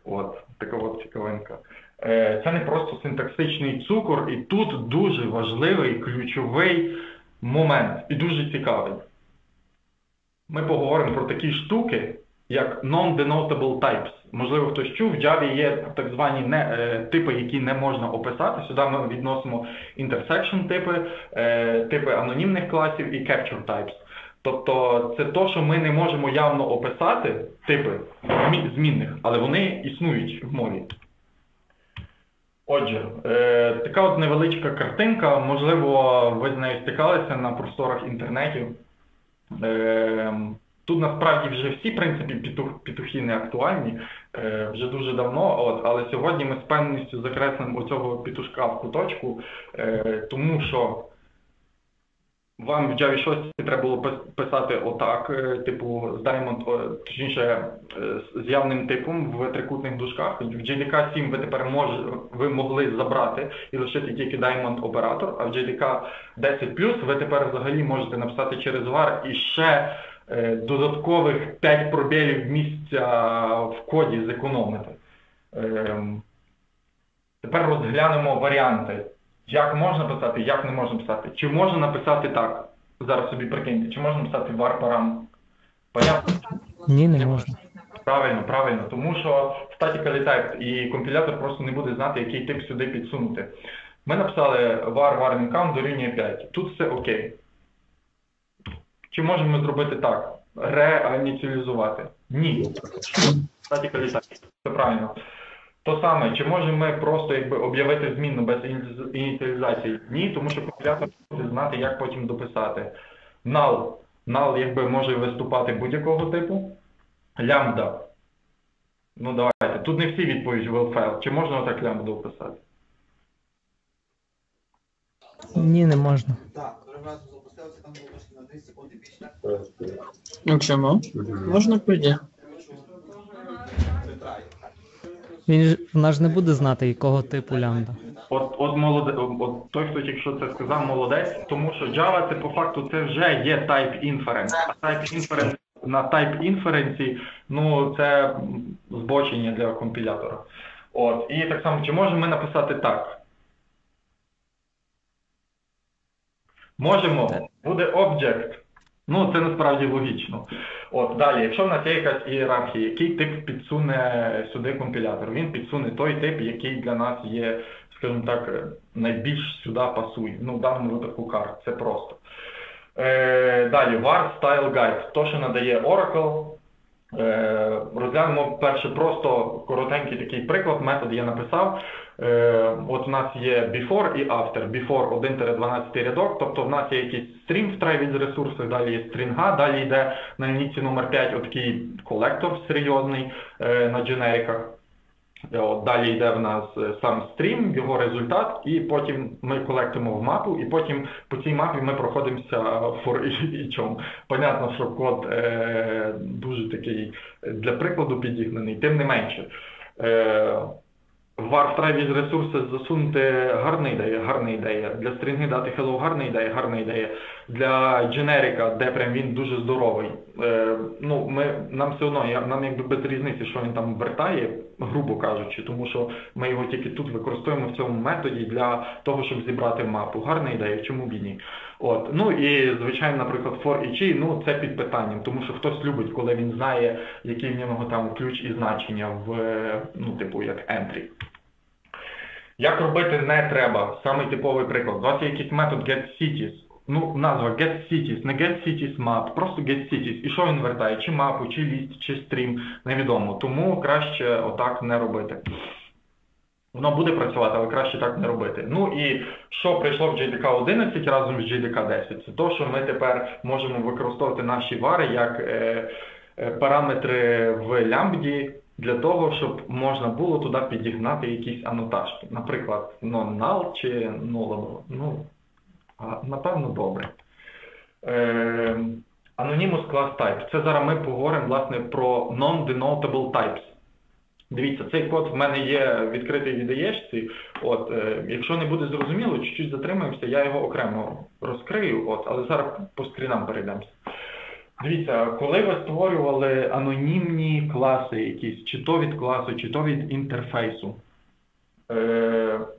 От, така от цікавинка. Е, Це не просто синтаксичний цукор, і тут дуже важливий ключовий момент і дуже цікавий. Ми поговоримо про такі штуки, як non-denotable types. Можливо, хтось чув, в Java є так звані не, е, типи, які не можна описати. Сюди ми відносимо intersection типи, е, типи анонімних класів і capture types. Тобто це то, що ми не можемо явно описати, типи змінних, але вони існують в мові. Отже, е, така от невеличка картинка, можливо, ви з нею стикалися на просторах інтернетів. Е, Тут насправді вже всі принципі петух, петухи не актуальні е, вже дуже давно, от, але сьогодні ми з певністю закреслимо оцього петушка в куточку, е, тому що вам в Java 6 треба було писати отак, е, типу з Diamond, точніше е, з явним типом в трикутних дужках. В JDK 7 ви тепер мож, ви могли забрати і лишити тільки Diamond оператор, а в JDK 10 ви тепер взагалі можете написати через var і ще е, додаткових 5 пробілів місця в коді зекономити. Ем, Тепер розглянемо варіанти. Як можна писати, як не можна писати. Чи можна написати так? Зараз собі прикиньте, чи можна писати var param? Понятно? Ні, не можна. Правильно, правильно. Тому що statically typed і компілятор просто не буде знати, який тип сюди підсунути. Ми написали var var income дорівнює 5. Тут все окей. Чи можемо ми зробити так? Реініціалізувати? Ні. Statically typed. Це правильно. То саме, чи можемо ми просто якби об'явити зміну без ініціалізації? Ні, тому що компілятор буде знати, як потім дописати. Null. Null якби може виступати будь-якого типу. Лямбда. Ну давайте. Тут не всі відповіді will fail. Чи можна отак лямбду описати? Ні, не можна. Так, раз запустилося, там було на 2 секунди більше. Ну чому? Можна прийти. Він ж вона ж не буде знати, якого типу лямбда. От, от, молоде, от той, хто тільки що це сказав, молодець, тому що Java це по факту це вже є type inference. А type inference на type inference, ну це збочення для компілятора. От, і так само, чи можемо ми написати так? Можемо, буде object. Ну, це насправді логічно. От далі, якщо в нас є якась ієрархія, який тип підсуне сюди компілятор? Він підсуне той тип, який для нас є, скажімо так, найбільш сюди пасує. Ну, в даному випадку карт, це просто. Е, далі, var style guide, то, що надає Oracle. Е, розглянемо перше просто коротенький такий приклад, метод я написав. Е, от у нас є before і after. Before 1-12 рядок, тобто в нас є якийсь стрім в Travis ресурсах, далі є стрінга, далі йде на лінійці номер 5 отакий колектор серйозний е, на дженериках. Е, далі йде в нас е, сам стрім, його результат, і потім ми колектимо в мапу, і потім по цій мапі ми проходимося for each. Понятно, що код е, дуже такий для прикладу підігнаний, тим не менше. Е, var в Travis Resources засунути гарна ідея, гарна ідея. Для стрінги дати hello гарна ідея, гарна ідея. Для дженерика, де прям він дуже здоровий. Е, ну, ми, нам все одно, нам якби без різниці, що він там вертає, грубо кажучи, тому що ми його тільки тут використовуємо в цьому методі для того, щоб зібрати мапу. Гарна ідея, чому б і ні. От. Ну і звичайно, наприклад, for each, ну це під питанням, тому що хтось любить, коли він знає, який в нього там ключ і значення в, е, ну, типу, як entry. Як робити не треба. Самий типовий приклад. У вас є якийсь метод getCities. Ну, назва getCities, не getCities map, просто getCities. І що він вертає? Чи мапу, чи ліст, чи стрім, невідомо. Тому краще отак не робити. Воно буде працювати, але краще так не робити. Ну і що прийшло в JDK 11 разом з JDK 10? Це то, що ми тепер можемо використовувати наші вари як е, е, параметри в лямбді для того, щоб можна було туди підігнати якісь анотажки. Наприклад, non-null чи nullable. Ну, напевно, добре. Е, Anonymous Class Type. Це зараз ми поговоримо власне про non-denotable types. Дивіться, цей код в мене є відкритий від яєчці. От, е, якщо не буде зрозуміло, чуть-чуть затримаємося, я його окремо розкрию, от, але зараз по скрінам перейдемося. Дивіться, коли ви створювали анонімні класи якісь, чи то від класу, чи то від інтерфейсу,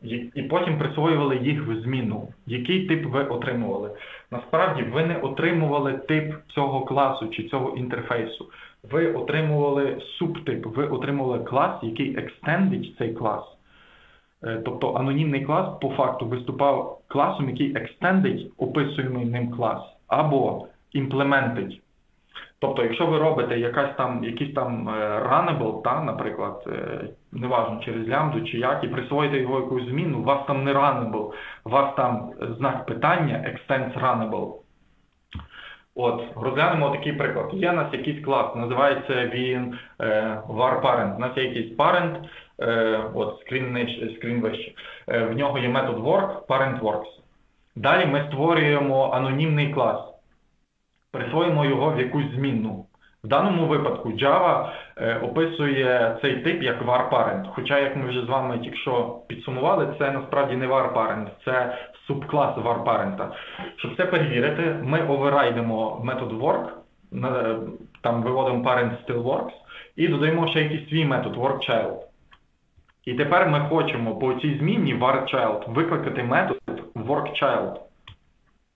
і- і потім присвоювали їх в зміну, який тип ви отримували? Насправді ви не отримували тип цього класу чи цього інтерфейсу. Ви отримували субтип, ви отримували клас, який екстендить цей клас. Е, Тобто анонімний клас по факту виступав класом, який екстендить описуємий ним клас, або імплементить. Тобто, якщо ви робите якась там, якийсь там е, та, наприклад, е, неважно через лямбду чи як, і присвоїте його якусь зміну, у вас там не runnable, у вас там знак питання extends runnable. От, розглянемо такий приклад. Є у нас якийсь клас, називається він е, var parent. У нас є якийсь parent, е, от скрін, ниж- скрін вище. Е, в нього є метод work, parent works. Далі ми створюємо анонімний клас, присвоїмо його в якусь змінну. В даному випадку Java е, описує цей тип як var parent. Хоча, як ми вже з вами тільки що підсумували, це насправді не var parent, це субклас var parent. Щоб це перевірити, ми оверрайдимо метод work, там виводимо parent still works і додаємо ще якийсь свій метод workchild. І тепер ми хочемо по цій зміні varchild викликати метод workchild.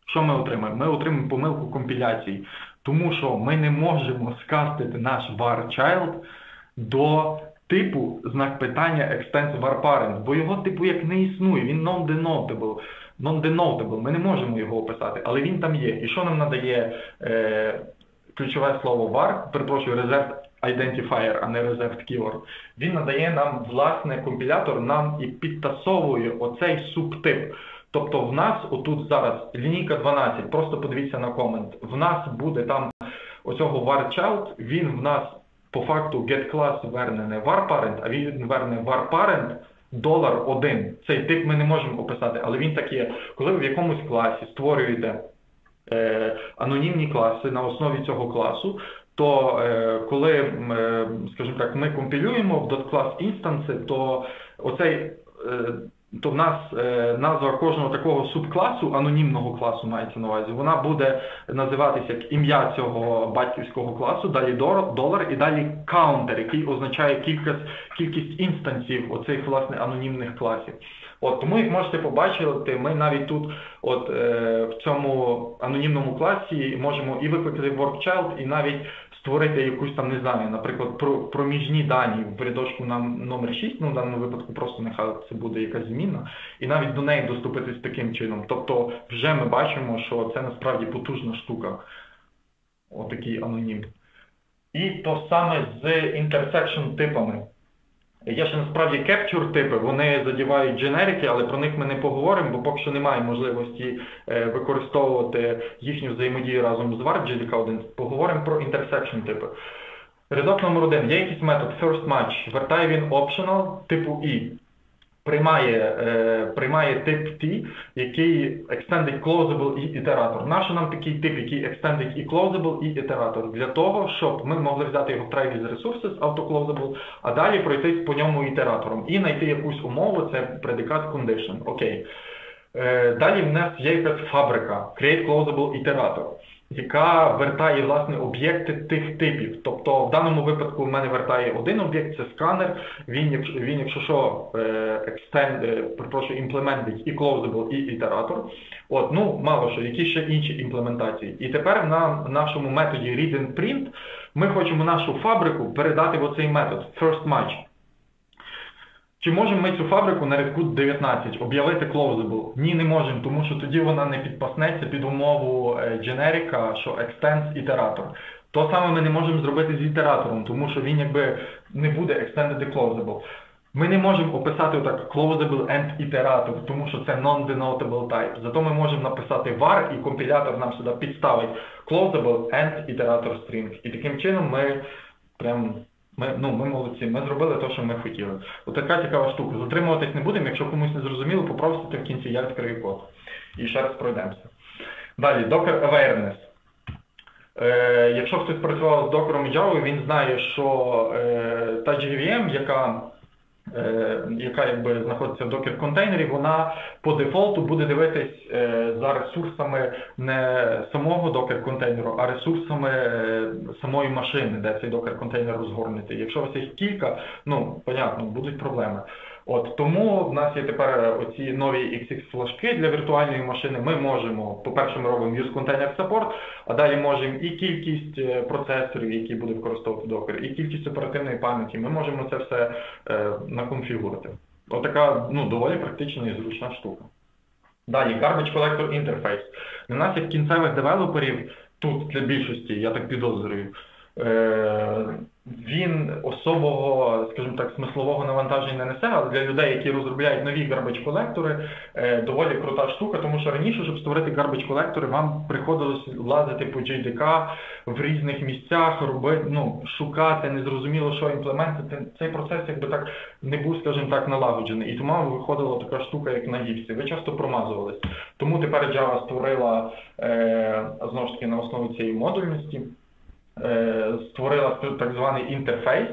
Що ми отримаємо? Ми отримаємо помилку компіляції, тому що ми не можемо скастити наш varchild до типу знак питання extends varparent, бо його типу як не існує, він non-denotable. Non-denotable, ми не можемо його описати, але він там є. І що нам надає е, ключове слово var, перепрошую, reserved identifier, а не reserved keyword. Він надає нам, власне, компілятор нам і підтасовує оцей субтип. Тобто в нас отут зараз лінійка 12, просто подивіться на комент. В нас буде там оцього varchild, він в нас по факту getClass верне не varParent, а він верне varParent долар один. Цей тип ми не можемо описати, але він так є. Коли ви в якомусь класі створюєте е, анонімні класи на основі цього класу, то е, коли, е, скажімо так, ми компілюємо в .class інстанси, то оцей е, то в нас е, назва кожного такого субкласу, анонімного класу мається на увазі, вона буде називатися як ім'я цього батьківського класу, далі долар і далі counter, який означає кількість, кількість інстансів оцих власне анонімних класів. От тому, як можете побачити, ми навіть тут, от е, в цьому анонімному класі, можемо і викликати workchild, і навіть створити якусь там, не знаю, наприклад, про, проміжні дані в рядочку нам номер 6, ну в даному випадку просто нехай це буде якась зміна, і навіть до неї доступитись таким чином. Тобто вже ми бачимо, що це насправді потужна штука. Отакий анонім. І то саме з intersection типами. Є ще насправді capture типи, вони задівають generic и, але про них ми не поговоримо, бо поки що немає можливості е, використовувати їхню взаємодію разом з var JDK1, Поговоримо про intersection типи. Рядок номер один. Є якийсь метод first match. Вертає він optional типу і. Приймає, е, приймає тип T, який extends Closable і ітератор. Нащо нам такий тип, який extends і Closable і ітератор? Для того, щоб ми могли взяти його в try-with-resources, AutoCloseable, а далі пройтись по ньому ітератором і знайти якусь умову, це предикат condition. Окей. Е, Далі в нас є якась фабрика Create Closable Iterator, яка вертає власне об'єкти тих типів. Тобто в даному випадку в мене вертає один об'єкт, це сканер. Він, якщо, він, якщо що, е, extend, е, перепрошую, імплементить і Closable, і ітератор. От, ну, мало що, які ще інші імплементації. І тепер на нашому методі read and print ми хочемо нашу фабрику передати в оцей метод First Match. Чи можемо ми цю фабрику на рядку 19 об'явити closable? Ні, не можемо, тому що тоді вона не підпаснеться під умову е, generica, що extends ітератор. То саме ми не можемо зробити з ітератором, тому що він якби не буде extended і closable. Ми не можемо описати отак closable and iterator, тому що це non-denotable type. Зато ми можемо написати var і компілятор нам сюди підставить closable and iterator string. І таким чином ми прям ми, ну, ми молодці, ми зробили те, що ми хотіли. Отака цікава штука. Затримуватись не будемо, якщо комусь не зрозуміло, попросите в кінці, я відкрию код. І ще раз пройдемося. Далі, Docker Awareness. Е, якщо хтось працював з докером Java, він знає, що е, та JVM, яка яка якби знаходиться в докер контейнері, вона по дефолту буде дивитись е, за ресурсами не самого докер контейнеру, а ресурсами е, самої машини, де цей докер контейнер розгорнутий. Якщо у вас їх кілька, ну понятно, будуть проблеми. От тому в нас є тепер оці нові XX флажки для віртуальної машини. Ми можемо, по-перше, ми робимо use container support, а далі можемо і кількість е, процесорів, які буде використовувати докер, і кількість оперативної пам'яті. Ми можемо це все е, наконфігурити. Отака ну, доволі практична і зручна штука. Далі, Garbage Collector Interface. Для нас, як кінцевих девелоперів, тут для більшості, я так підозрюю, е, він особого, скажімо так, смислового навантаження не несе, але для людей, які розробляють нові garbage колектори, е, доволі крута штука, тому що раніше, щоб створити garbage колектори, вам приходилось лазити по JDK в різних місцях, робити, ну, шукати, незрозуміло, що імплементити. Цей процес, якби так, не був, скажімо так, налагоджений. І тому виходила така штука, як на гіпсі. Ви часто промазувались. Тому тепер Java створила, е, знову ж таки, на основі цієї модульності, е, створила так званий інтерфейс.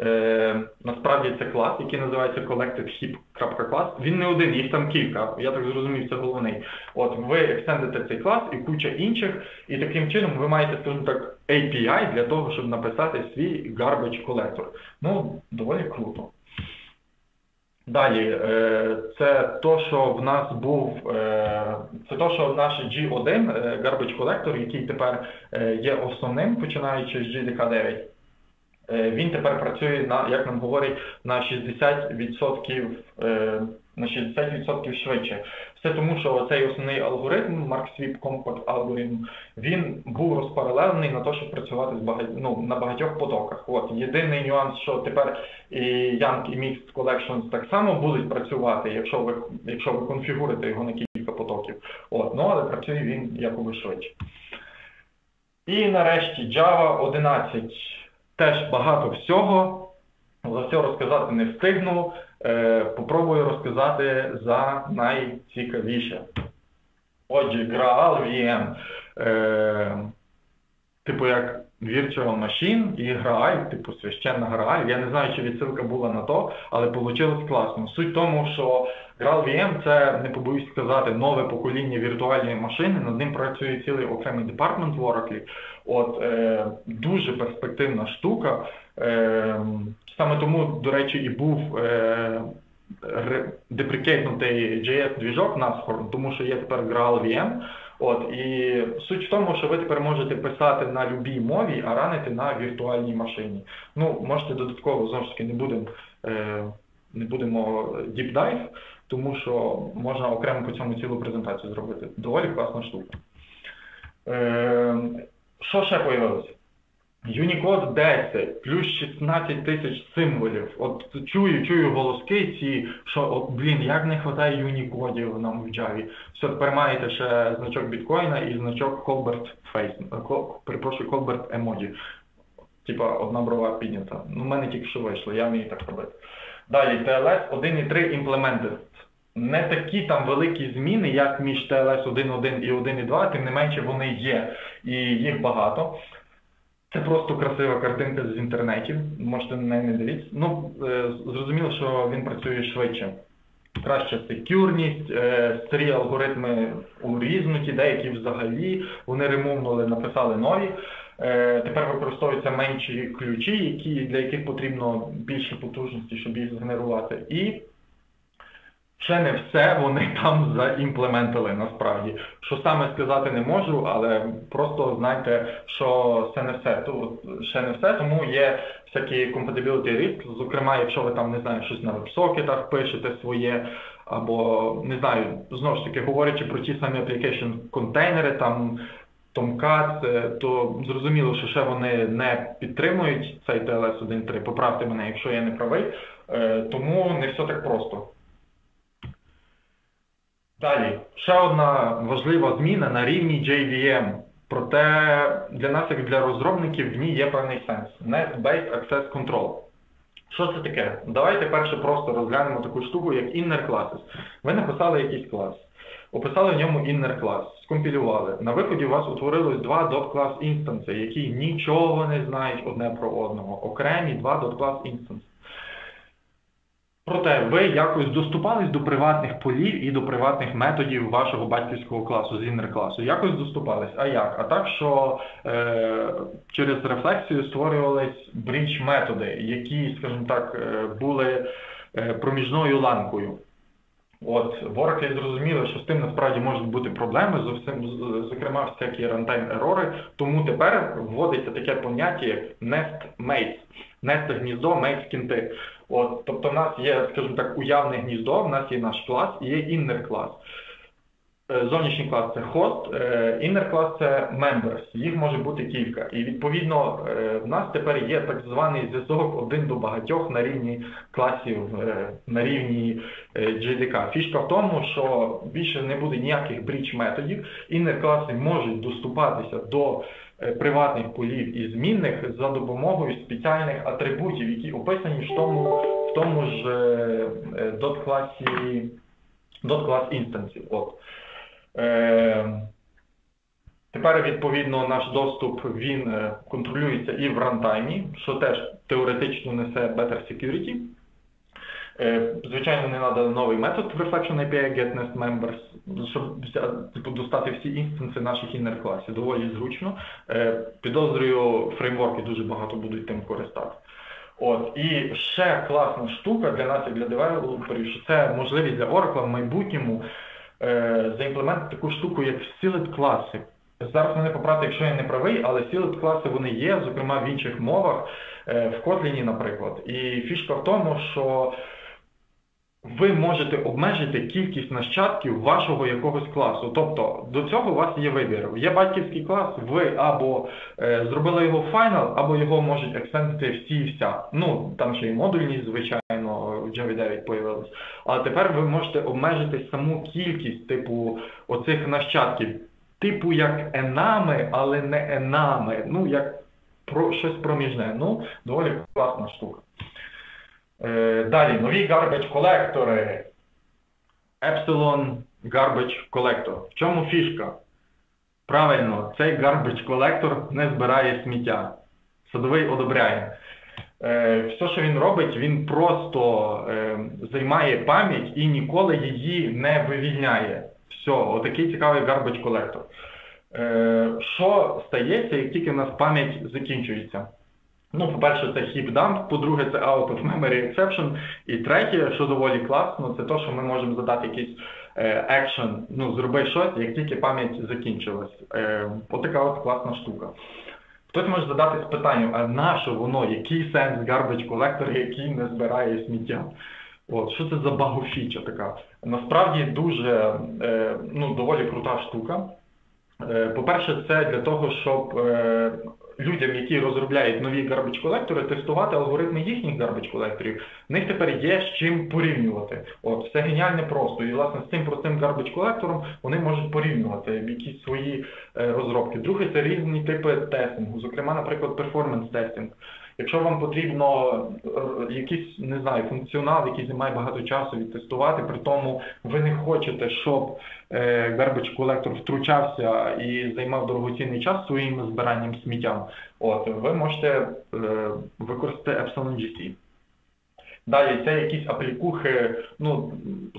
Е, насправді це клас, який називається collected-heap.class. Він не один, їх там кілька. Я так зрозумів, це головний. От ви екстендите цей клас і куча інших, і таким чином ви маєте, скажімо так, API для того, щоб написати свій garbage collector. Ну, доволі круто. Далі, е, це то, що в нас був, е, це то, що наш G1 е, Garbage Collector, який тепер є основним, починаючи з GDK9, е, він тепер працює на, як нам говорять, на 60%, е, на 60% швидше. Все тому, що цей основний алгоритм, Mark Sweep Compact алгоритм, він був розпаралелений на те, щоб працювати з багать... ну, на багатьох потоках. От єдиний нюанс, що тепер і Young, і Mixed Collections так само будуть працювати, якщо ви якщо ви конфігурите його на кілька потоків. От, ну але працює він якоби швидше. І нарешті Java 11. Теж багато всього. За все розказати не встигну. Е, попробую розказати за найцікавіше. Отже, Graal VM. Е, типу як Virtual Machine і Graal, типу священна Graal. Я не знаю, чи відсилка була на то, але вийшло класно. Суть в тому, що Graal VM це, не побоюсь сказати, нове покоління віртуальної машини. Над ним працює цілий окремий департмент в Oracle. От, е, дуже перспективна штука. Е, Саме тому, до речі, і був deprecate нутий JS-двіжок Nashorn, тому що є тепер Graal VM. От, і суть в тому, що ви тепер можете писати на любій мові, а ранити на віртуальній машині. Ну, можете додатково, знову ж таки, не будемо е, не будемо dive, тому що можна окремо по цьому цілу презентацію зробити. Доволі класна штука. Е, що ще появилося? Unicode 10, плюс 16 тисяч символів. От чую, чую голоски ці, що от, блін, як не вистачає Unicode нам в Java. Все, тепер маєте ще значок біткоїна і значок Colbert Face, перепрошую, Colbert Emoji. Типа одна брова піднята. Ну, в мене тільки що вийшло, я вмію так робити. Далі TLS 1.3 Implemented. Не такі там великі зміни, як між TLS 1.1 і 1.2, тим не менше вони є, і їх багато. Це просто красива картинка з інтернетів, можете на неї не дивитися. Ну, е, зрозуміло, що він працює швидше. Краща секюрність, е, старі алгоритми урізнуті, деякі взагалі, вони ремовнули, написали нові. Е, Тепер використовуються менші ключі, які, для яких потрібно більше потужності, щоб їх згенерувати. І ще не все вони там заімплементили насправді. Що саме сказати не можу, але просто знайте, що це не все. Тут ще не все, тому є всякі compatibility risk, зокрема, якщо ви там не знаю, щось на веб-сокетах пишете своє, або не знаю, знову ж таки, говорячи про ті самі application контейнери, там Tomcat, е, то зрозуміло, що ще вони не підтримують цей TLS 1.3, поправте мене, якщо я не правий, Е, тому не все так просто. Далі, ще одна важлива зміна на рівні JVM. Проте для нас, як для розробників, в ній є певний сенс. Nest-Based Access Control. Що це таке? Давайте перше просто розглянемо таку штуку, як inner classes. Ви написали якийсь клас, описали в ньому inner class, скомпілювали. На виході у вас утворилось два dot-class інстанси, які нічого не знають одне про одного. Окремі два dot-class інстанси. Проте ви якось доступались до приватних полів і до приватних методів вашого батьківського класу, з іннер класу. Якось доступались. А як? А так, що е, через рефлексію створювались бріч методи, які, скажімо так, е, були е, проміжною ланкою. От, в Oracle зрозуміло, що з тим насправді можуть бути проблеми, зовсім, зокрема всякі runtime ерори, тому тепер вводиться таке поняття як nest mates. Nest гніздо, mates кінти. От, тобто в нас є, скажімо так, уявне гніздо, в нас є наш клас і є inner клас. Е, Зовнішній клас це host, е, inner клас це members, їх може бути кілька. І відповідно е, в нас тепер є так званий зв'язок один до багатьох на рівні класів, на рівні JDK. Фішка в тому, що більше не буде ніяких бріч методів, inner класи можуть доступатися до приватних полів і змінних за допомогою спеціальних атрибутів, які описані в тому, в тому ж е, е, dot-класі dot-клас інстансів. От. Е, Тепер, відповідно, наш доступ він е, контролюється і в рантаймі, що теж теоретично несе better security. Е, Звичайно, не треба новий метод Reflection API getNestMembers, щоб типу, достати всі інстанси наших іннер класів. Доволі зручно. Е, Підозрюю, фреймворки дуже багато будуть тим користати. От, і ще класна штука для нас, як для девелоперів, що це можливість для Oracle в майбутньому е, заімплементувати таку штуку, як sealed класи. Зараз мене поправте, якщо я не правий, але sealed класи вони є, зокрема в інших мовах, е, в Kotlin, наприклад. І фішка в тому, що ви можете обмежити кількість нащадків вашого якогось класу. Тобто до цього у вас є вибір. Є батьківський клас, ви або е, зробили його final, або його можуть екстендити всі і вся. Ну, там ще й модульність, звичайно, в Java 9 появилась. А тепер ви можете обмежити саму кількість, типу, оцих нащадків. Типу як енами, але не енами. Ну, як про щось проміжне. Ну, доволі класна штука. Е, далі, нові garbage колектори. Epsilon Garbage Collector. В чому фішка? Правильно, цей garbage колектор не збирає сміття. Садовий одобряє. Е, все, що він робить, він просто е, займає пам'ять і ніколи її не вивільняє. Все, отакий цікавий garbage колектор. Що стається, як тільки в нас пам'ять закінчується? Ну, по-перше, це heap dump, по-друге, це out of memory exception. І третє, що доволі класно, це те, що ми можемо задати якийсь е, action, ну, зроби щось, як тільки пам'ять закінчилась. Е, отака от класна штука. Хтось може задатись питанням, а на що воно, який сенс garbage collector, який не збирає сміття? От, що це за багофіча така? Насправді дуже, е, ну, доволі крута штука. По-перше, це для того, щоб людям, які розробляють нові garbage колектори, тестувати алгоритми їхніх garbage колекторів. В них тепер є з чим порівнювати. От, все геніальне просто. І власне з цим простим garbage колектором вони можуть порівнювати якісь свої е, розробки. Друге, це різні типи тестингу, зокрема, наприклад, перформанс тестинг. Якщо вам потрібно е, якийсь, не знаю, функціонал, який займає багато часу відтестувати, при тому ви не хочете, щоб е, garbage колектор втручався і займав дорогоцінний час своїм збиранням сміттям, от, ви можете е, використати Epsilon GC. Далі це якісь аплікухи, ну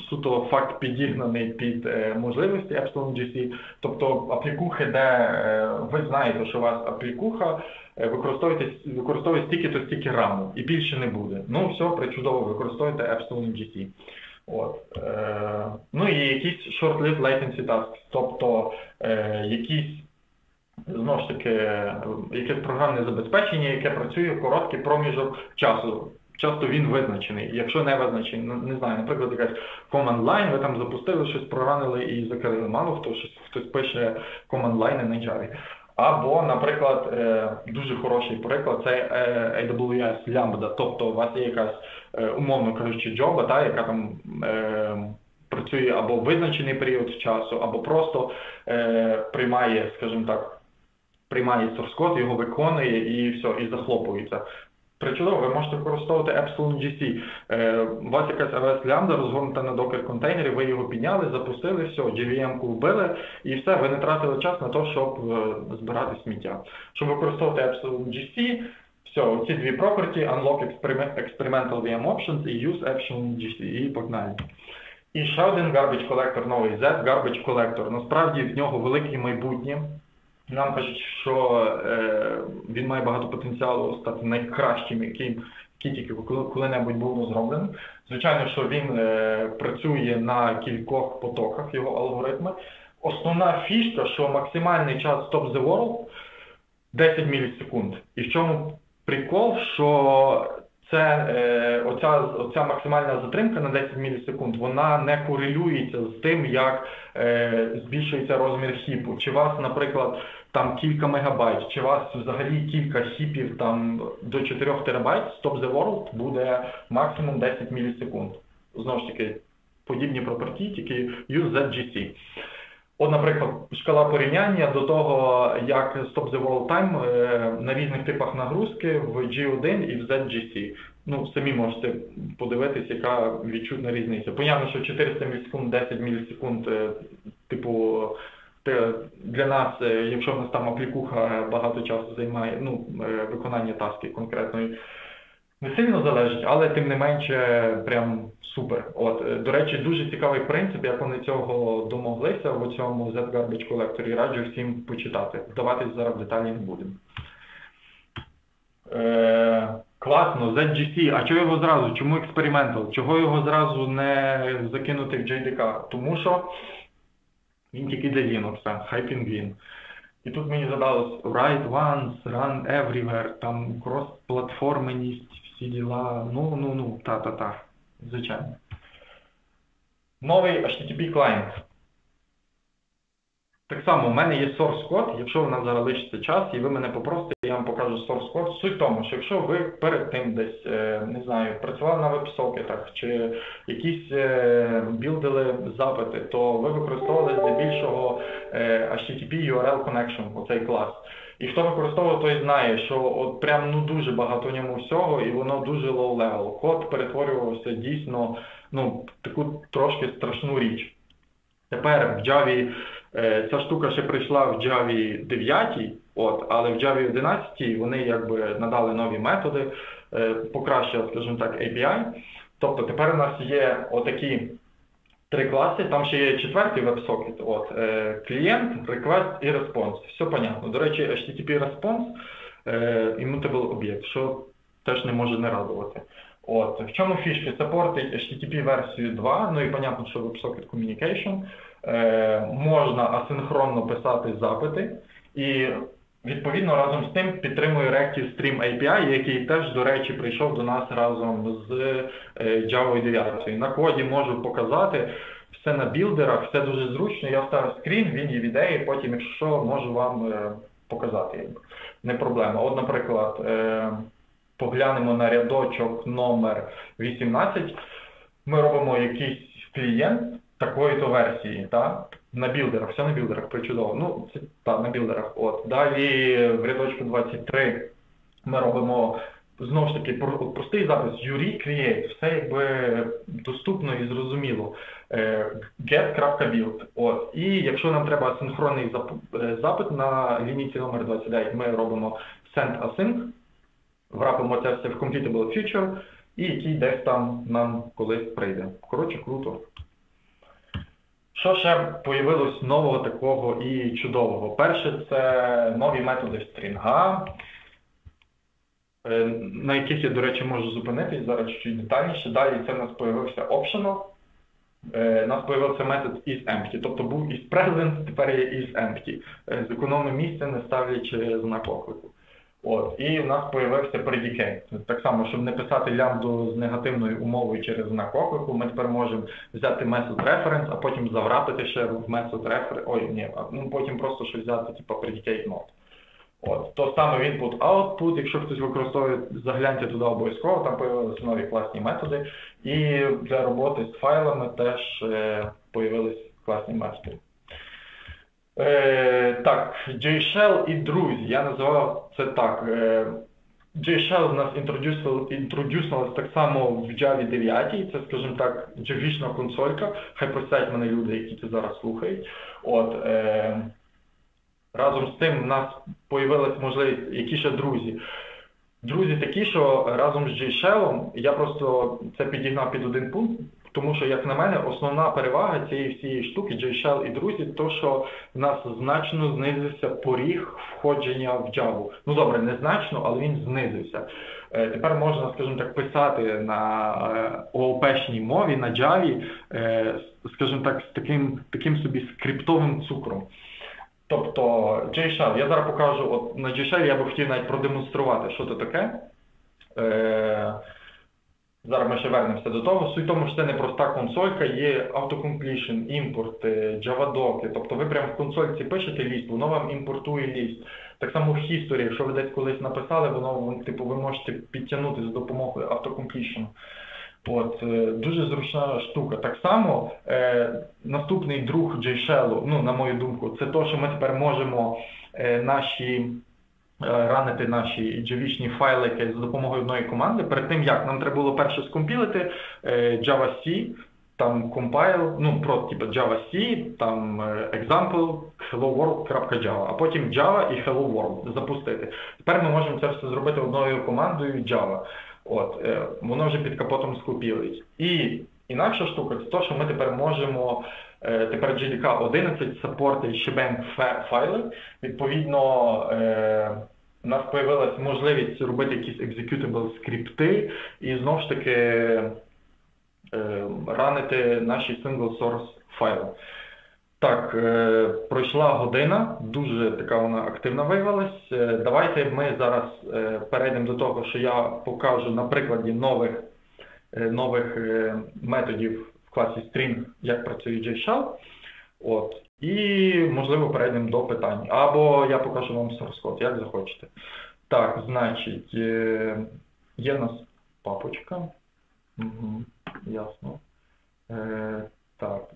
суто факт підігнаний під е, можливості Epsilon GC, тобто аплікухи, де е, ви знаєте, що у вас аплікуха е, використовуєте, використовує стільки-то стільки раму і більше не буде. Ну все, причудово, використовуйте Epsilon GC. От, е, ну і якісь short-lived latency tasks, тобто е, якісь знову ж таки якесь програмне забезпечення, яке працює в короткий проміжок часу. Часто він визначений. Якщо не визначений, ну не знаю, наприклад, якась command line, ви там запустили щось, проранили і закрили. Мало хто щось хтось пише command line на Java. Або, наприклад, е, дуже хороший приклад це е, AWS Lambda, тобто у вас є якась, е, умовно кажучи, джоба, та, яка там працює або визначений період часу, або просто приймає, скажімо так, приймає source код, його виконує і все, і захлопується. Причудово, ви можете використовувати Epsilon GC. Е, у вас якась AWS лямбда розгорнута на докер контейнері, ви його підняли, запустили, все, JVM-ку вбили і все, ви не тратили час на те, щоб е, збирати сміття. Щоб використовувати Epsilon GC, все, ці дві property, unlock experimental VM options і use Epsilon GC, і погнали. І ще один garbage collector новий, Z garbage collector. Насправді в нього велике майбутнє. Нам кажуть, що е, він має багато потенціалу стати найкращим, яким тільки коли- коли-небудь був зроблений. Звичайно, що він е, працює на кількох потоках його алгоритми. Основна фішка, що максимальний час Stop the World 10 мілісекунд. І в чому прикол, що це е, оця, оця максимальна затримка на 10 мілісекунд, вона не корелюється з тим, як е, збільшується розмір хіпу. Чи вас, наприклад, там кілька мегабайт, чи вас взагалі кілька хіпів там до 4 терабайт, Stop the World буде максимум 10 мілісекунд. Знову ж таки, подібні проперті, тільки use ZGC. От, наприклад, шкала порівняння до того, як Stop the World Time е, на різних типах нагрузки в G1 і в ZGC. Ну, самі можете подивитись, яка відчутна різниця. Понятно, що 400 мілісекунд, 10 мілісекунд, е, типу, те- для нас, е, якщо в нас там аплікуха багато часу займає, ну, е, виконання таски конкретної, не сильно залежить, але тим не менше прям супер. От, е, до речі, дуже цікавий принцип, як вони цього домоглися в цьому Z-Garbage Collector, і раджу всім почитати. Вдаватись зараз деталі не будемо. Е, класно, ZGC, а чого його зразу? Чому експериментал? Чого його зразу не закинути в JDK? Тому що він тільки для Linux, хай пінгвін. І тут мені задалось write once, run everywhere, там крос-платформеність, всі діла. Ну, ну, ну, та-та-та. Звичайно. Новий HTTP клієнт. Так само, у мене є source код, якщо в нас зараз лишиться час, і ви мене попросите, я вам покажу source код. Суть в тому, що якщо ви перед тим десь, е, не знаю, працювали на веб-сокетах, чи якісь е, білдили запити, то ви використовували здебільшого е, HTTP URL Connection, оцей клас. І хто використовує, той знає, що от прям ну дуже багато ньому всього, і воно дуже low level. Код перетворювався дійсно ну, таку трошки страшну річ. Тепер в Java ця штука ще прийшла в Java 9, от, але в Java 11 вони якби надали нові методи, е, покращили, скажімо так, API. Тобто тепер у нас є отакі три класи, там ще є четвертий веб-сокет, от, е, клієнт, request і response. Все понятно. До речі, HTTP response е, immutable об'єкт, що теж не може не радувати. От, в чому фішки? Саппортить HTTP версію 2, ну і понятно, що WebSocket Communication. Е, можна асинхронно писати запити і відповідно разом з тим підтримує Reactive Stream API, який теж, до речі, прийшов до нас разом з е, Java 9. На коді можу показати. Все на білдерах, все дуже зручно. Я вставив скрін, він є в ідеї, потім, якщо що, можу вам е, показати. Не проблема. От, наприклад, поглянемо на рядочок номер 18. Ми робимо якийсь клієнт такої-то версії, так? На білдерах, все на білдерах, причудово. Ну, це так, на білдерах. От. Далі в рядочку 23 ми робимо знову ж таки про- простий запис Юрій Create, все якби доступно і зрозуміло. Е, get.build. От. І якщо нам треба асинхронний зап- е, запит на лінійці номер 29, ми робимо send async, врапимо це все в completable feature, і який десь там нам колись прийде. Коротше, круто. Що ще появилось нового такого і чудового? Перше, це нові методи стрінга, е, на яких я, до речі, можу зупинитись зараз чуть детальніше. Далі це в нас появився optional. Е, У нас появився метод isEmpty, тобто був isPresent, тепер є isEmpty. Е, Зекономив місце, не ставлячи знак оклику. От. І в нас появився predicate. Так само, щоб не писати лямбду з негативною умовою через знак оклику, ми тепер можемо взяти метод reference, а потім заврапити ще в метод reference. Ой, ні, а, ну потім просто щось взяти, типу predicate mode. От. То саме input output, якщо хтось використовує, загляньте туди обов'язково, там появилися нові класні методи. І для роботи з файлами теж е, класні методи. Е, так, JShell і друзі. Я називав це так. Е, JShell в нас інтродюснулась так само в Java 9, це, скажімо так, джавішна консолька. Хай просять мене люди, які це зараз слухають. От, е, разом з тим в нас появилась можливість, які ще друзі. Друзі такі, що разом з JShell я просто це підігнав під один пункт, тому що, як на мене, основна перевага цієї всієї штуки JShell і друзі, то що в нас значно знизився поріг входження в Java. Ну добре, не значно, але він знизився. Е, Тепер можна, скажімо так, писати на е, ООП-шній мові, на Java, е, скажімо так, з таким, таким собі скриптовим цукром. Тобто JShell, я зараз покажу, от на JShell я би хотів навіть продемонструвати, що це таке. Е, зараз ми ще вернемося до того. Суть в тому, що це не проста консолька, є автокомплішн, імпорти, джавадоки. Тобто ви прямо в консольці пишете ліст, воно вам імпортує ліст. Так само в History, якщо ви десь колись написали, воно типу, ви можете підтягнути за допомогою автокомплішну. От, е, дуже зручна штука. Так само е, наступний друг JShell, ну, на мою думку, це те, що ми тепер можемо е, наші е, ранити наші джавічні файлики за допомогою одної команди. Перед тим як нам треба було перше скомпілити е, Java-C, там compile, ну, про типу Java-C, там е, example, hello world.java, а потім Java і hello world запустити. Тепер ми можемо це все зробити одною командою Java. От, е, воно вже під капотом скопілить. І інакша штука це те, що ми тепер можемо, е, тепер JDK 11 саппортить Shebang файли. Відповідно, е, у нас з'явилася можливість робити якісь executable скрипти і знову ж таки е, ранити наші single source файли. Так, е, пройшла година, дуже така вона активна виявилась. Е, Давайте ми зараз е, перейдемо до того, що я покажу на прикладі нових, е, нових е, методів в класі string, як працює JShell. От. І, можливо, перейдемо до питань. Або я покажу вам source code, як захочете. Так, значить, е, є в нас папочка. Угу, ясно. Е, так,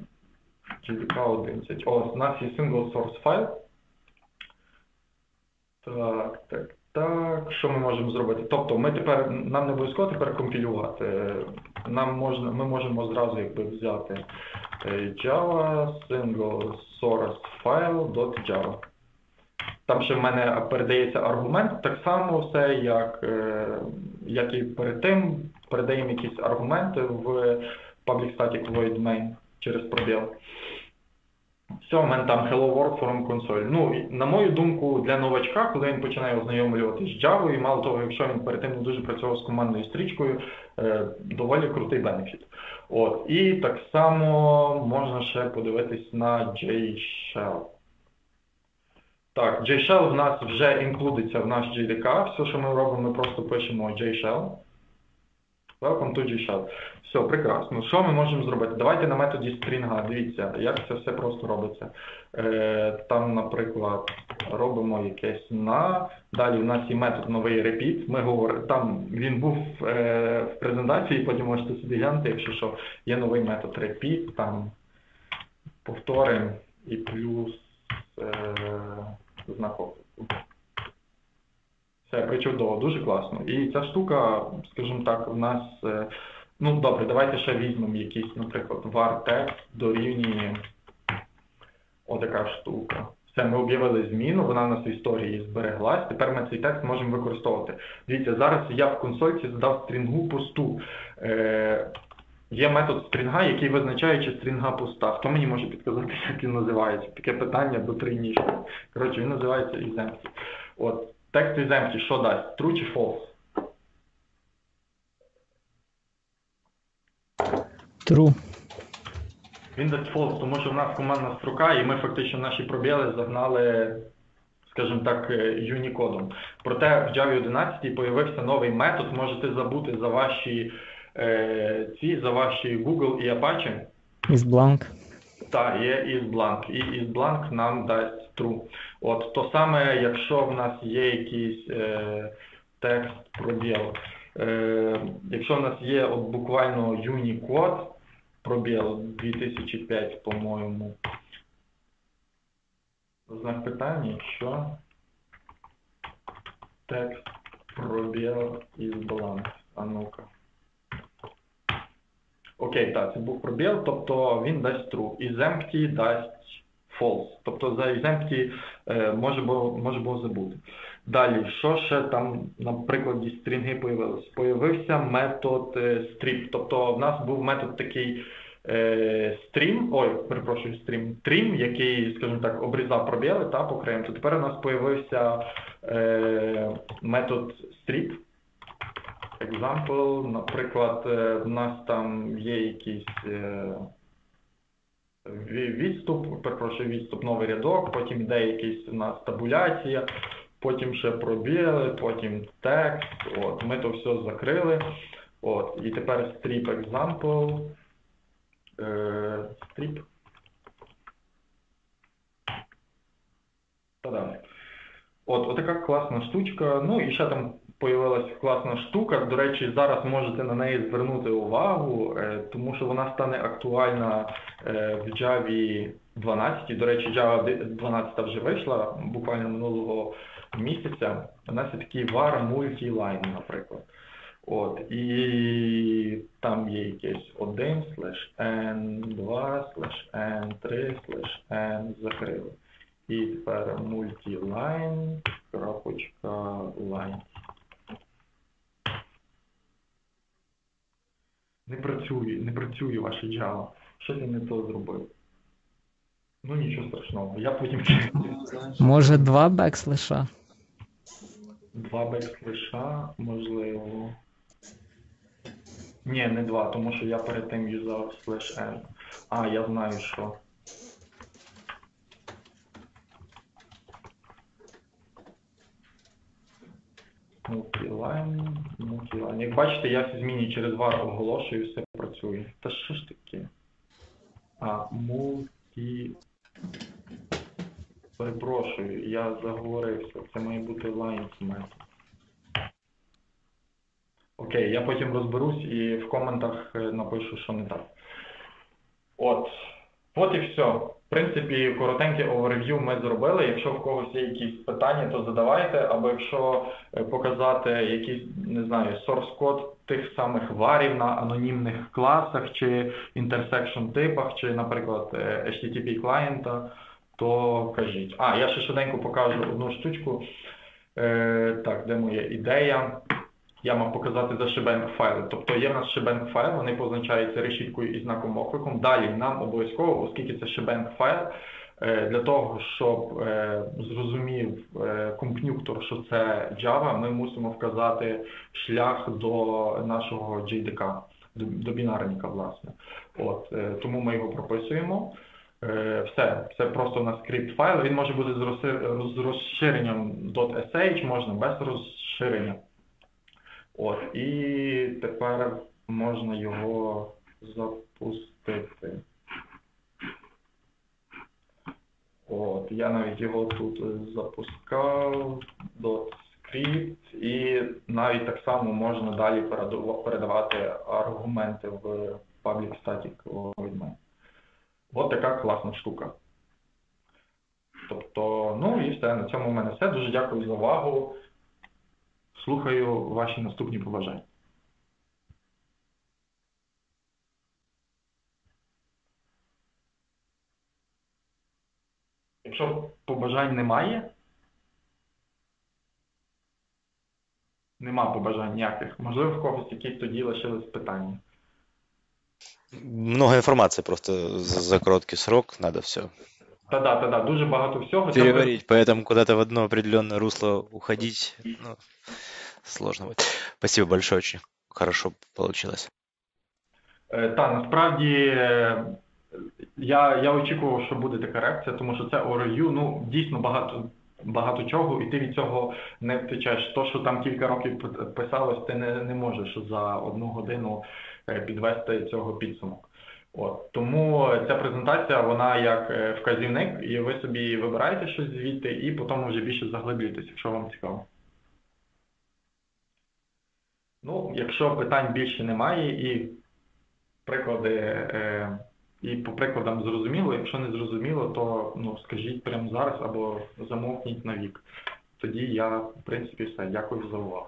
JDK 11. О, у нас є single source файл. Так, так, так. Що ми можемо зробити? Тобто ми тепер, нам не обов'язково тепер компілювати. Нам можна, ми можемо зразу якби взяти е, Java single source file .java. Там ще в мене передається аргумент, так само все, як, е, як і перед тим, передаємо якісь аргументи в public static void main через пробіл. Все, в мене там Hello World Forum Console. Ну, на мою думку, для новачка, коли він починає ознайомлюватися з Java, і мало того, якщо він перед тим не дуже працював з командною стрічкою, е, доволі крутий бенефіт. От. І так само можна ще подивитись на JShell. Так, JShell в нас вже інклюдиться в наш JDK. Все, що ми робимо, ми просто пишемо JShell. Welcome to G-Shot. Все, прекрасно. Що ми можемо зробити? Давайте на методі стрінга. Дивіться, як це все просто робиться. Е, там, наприклад, робимо якесь на. Далі у нас є метод новий repeat. Ми говоримо, там він був е, в презентації, потім можете собі глянути, якщо що, є новий метод repeat, там повторимо і плюс е, знак Все, причудово, дуже класно. І ця штука, скажімо так, у нас. е, Ну, добре, давайте ще візьмемо якийсь, наприклад, text дорівнює отака штука. Все, ми об'явили зміну, вона у нас в історії збереглась. Тепер ми цей текст можемо використовувати. Дивіться, зараз я в консольці задав стрінгу пусту. Е, є метод стрінга, який визначає, чи стрінга пуста. Хто мені може підказати, як він називається? Таке питання до трійніше. Коротше, він називається isempty. От, текст isempty що дасть? True чи false? True. Він дасть false, тому що в нас командна строка, і ми фактично наші пробіли загнали, скажімо так, е, юнікодом. Проте в Java 11 появився новий метод, можете забути за ваші е, ці, за ваші Google і Apache. Із бланк. Так, є isBlank. І isBlank нам дасть true. От то саме, якщо в нас є якийсь е, текст пробіл. Е, якщо в нас є от буквально Unicode пробіл 2005, по-моєму. Знак питання, що текст пробіл isBlank. А ну-ка. Окей, так, це був пробіл, тобто він дасть true. І empty дасть false. Тобто за isempty е, може, було, може було забути. Далі, що ще там на прикладі стрінги появилось? Появився метод е, strip. Тобто в нас був метод такий е, stream, ой, перепрошую, stream, trim, який, скажімо так, обрізав пробіли та по. То тепер у нас появився е, метод strip. Example, наприклад, е, в нас там є якийсь е, відступ, перепрошую, відступ, новий рядок, потім йде якийсь у нас табуляція, потім ще пробіли, потім текст. От, ми то все закрили. От, і тепер strip example. Е, strip. Та-дам. От, отака класна штучка. Ну і ще там появилась класна штука. До речі, зараз можете на неї звернути увагу, е, тому що вона стане актуальна е, в Java 12. До речі, Java 12 вже вийшла буквально минулого місяця. У нас є такий var multi-line, наприклад. От, і там є якесь 1 слеш n, 2 слеш n, 3 слеш n, закрили. І тепер multi-line, крапочка, line. Не працює, не працює ваше Java. Щось я не то зробив. Ну нічого страшного. Я потім Може, два бекслиша? два бекслиша, можливо. Ні, не два, тому що я перед тим юзав слеш n. А, я знаю, що. Multiline, multiline. Як бачите, я всі зміни через var оголошую, все працює. Та що ж таке? А, multi... Перепрошую, я заговорився. Це має бути lines метод. Окей, я потім розберусь і в коментах е, напишу, що не так. От. От і все. Принципі, коротеньке оверв'ю ми зробили. Якщо в когось є якісь питання, то задавайте, або якщо е, показати якийсь, не знаю, source код тих самих варів на анонімних класах чи intersection типах, чи, наприклад, е, HTTP клієнта, то кажіть. А, я ще швиденько покажу одну штучку. Е, так, де моя ідея? Я мав показати за shebang файли. Тобто є в нас shebang файл, вони позначаються решіткою і знаком окликом. Далі нам обов'язково, оскільки це shebang файл, е, для того, щоб е, зрозумів е, комп'ютер, що це Java, ми мусимо вказати шлях до нашого JDK, до, бінарника, власне. От, тому ми його прописуємо. Все, це просто у нас скрипт файл. Він може бути з розширенням .sh, можна без розширення. От, і тепер можна його запустити. От, я навіть його тут запускав, .script, і навіть так само можна далі передавати аргументи в public static void. От така класна штука. Тобто, ну і все, на цьому в мене все. Дуже дякую за увагу. Слухаю ваші наступні побажання. Якщо побажань немає, нема побажань ніяких. Можливо, в когось якісь тоді лишились питання. Много информации просто за, короткий срок, надо все Та-да, та-да, дуже багато всього. Переварить, поэтому куда-то в одно определенное русло уходить ну, сложно будет. Спасибо большое, очень хорошо получилось. Е, Та насправді е, я, я очікував, що буде така реакція, тому що це ORU, ну дійсно багато, багато чого, і ти від цього не втечеш. То, що там кілька років писалось, ти не, не можеш за одну годину е, підвести цього підсумок. От тому ця презентація, вона як е, вказівник, і ви собі вибираєте щось звідти, і потім вже більше заглиблюєтесь, якщо вам цікаво. Ну, якщо питань більше немає і приклади, е, і по прикладам зрозуміло. Якщо не зрозуміло, то ну, скажіть прямо зараз або замовкніть на вік. Тоді я, в принципі, все. Дякую за увагу.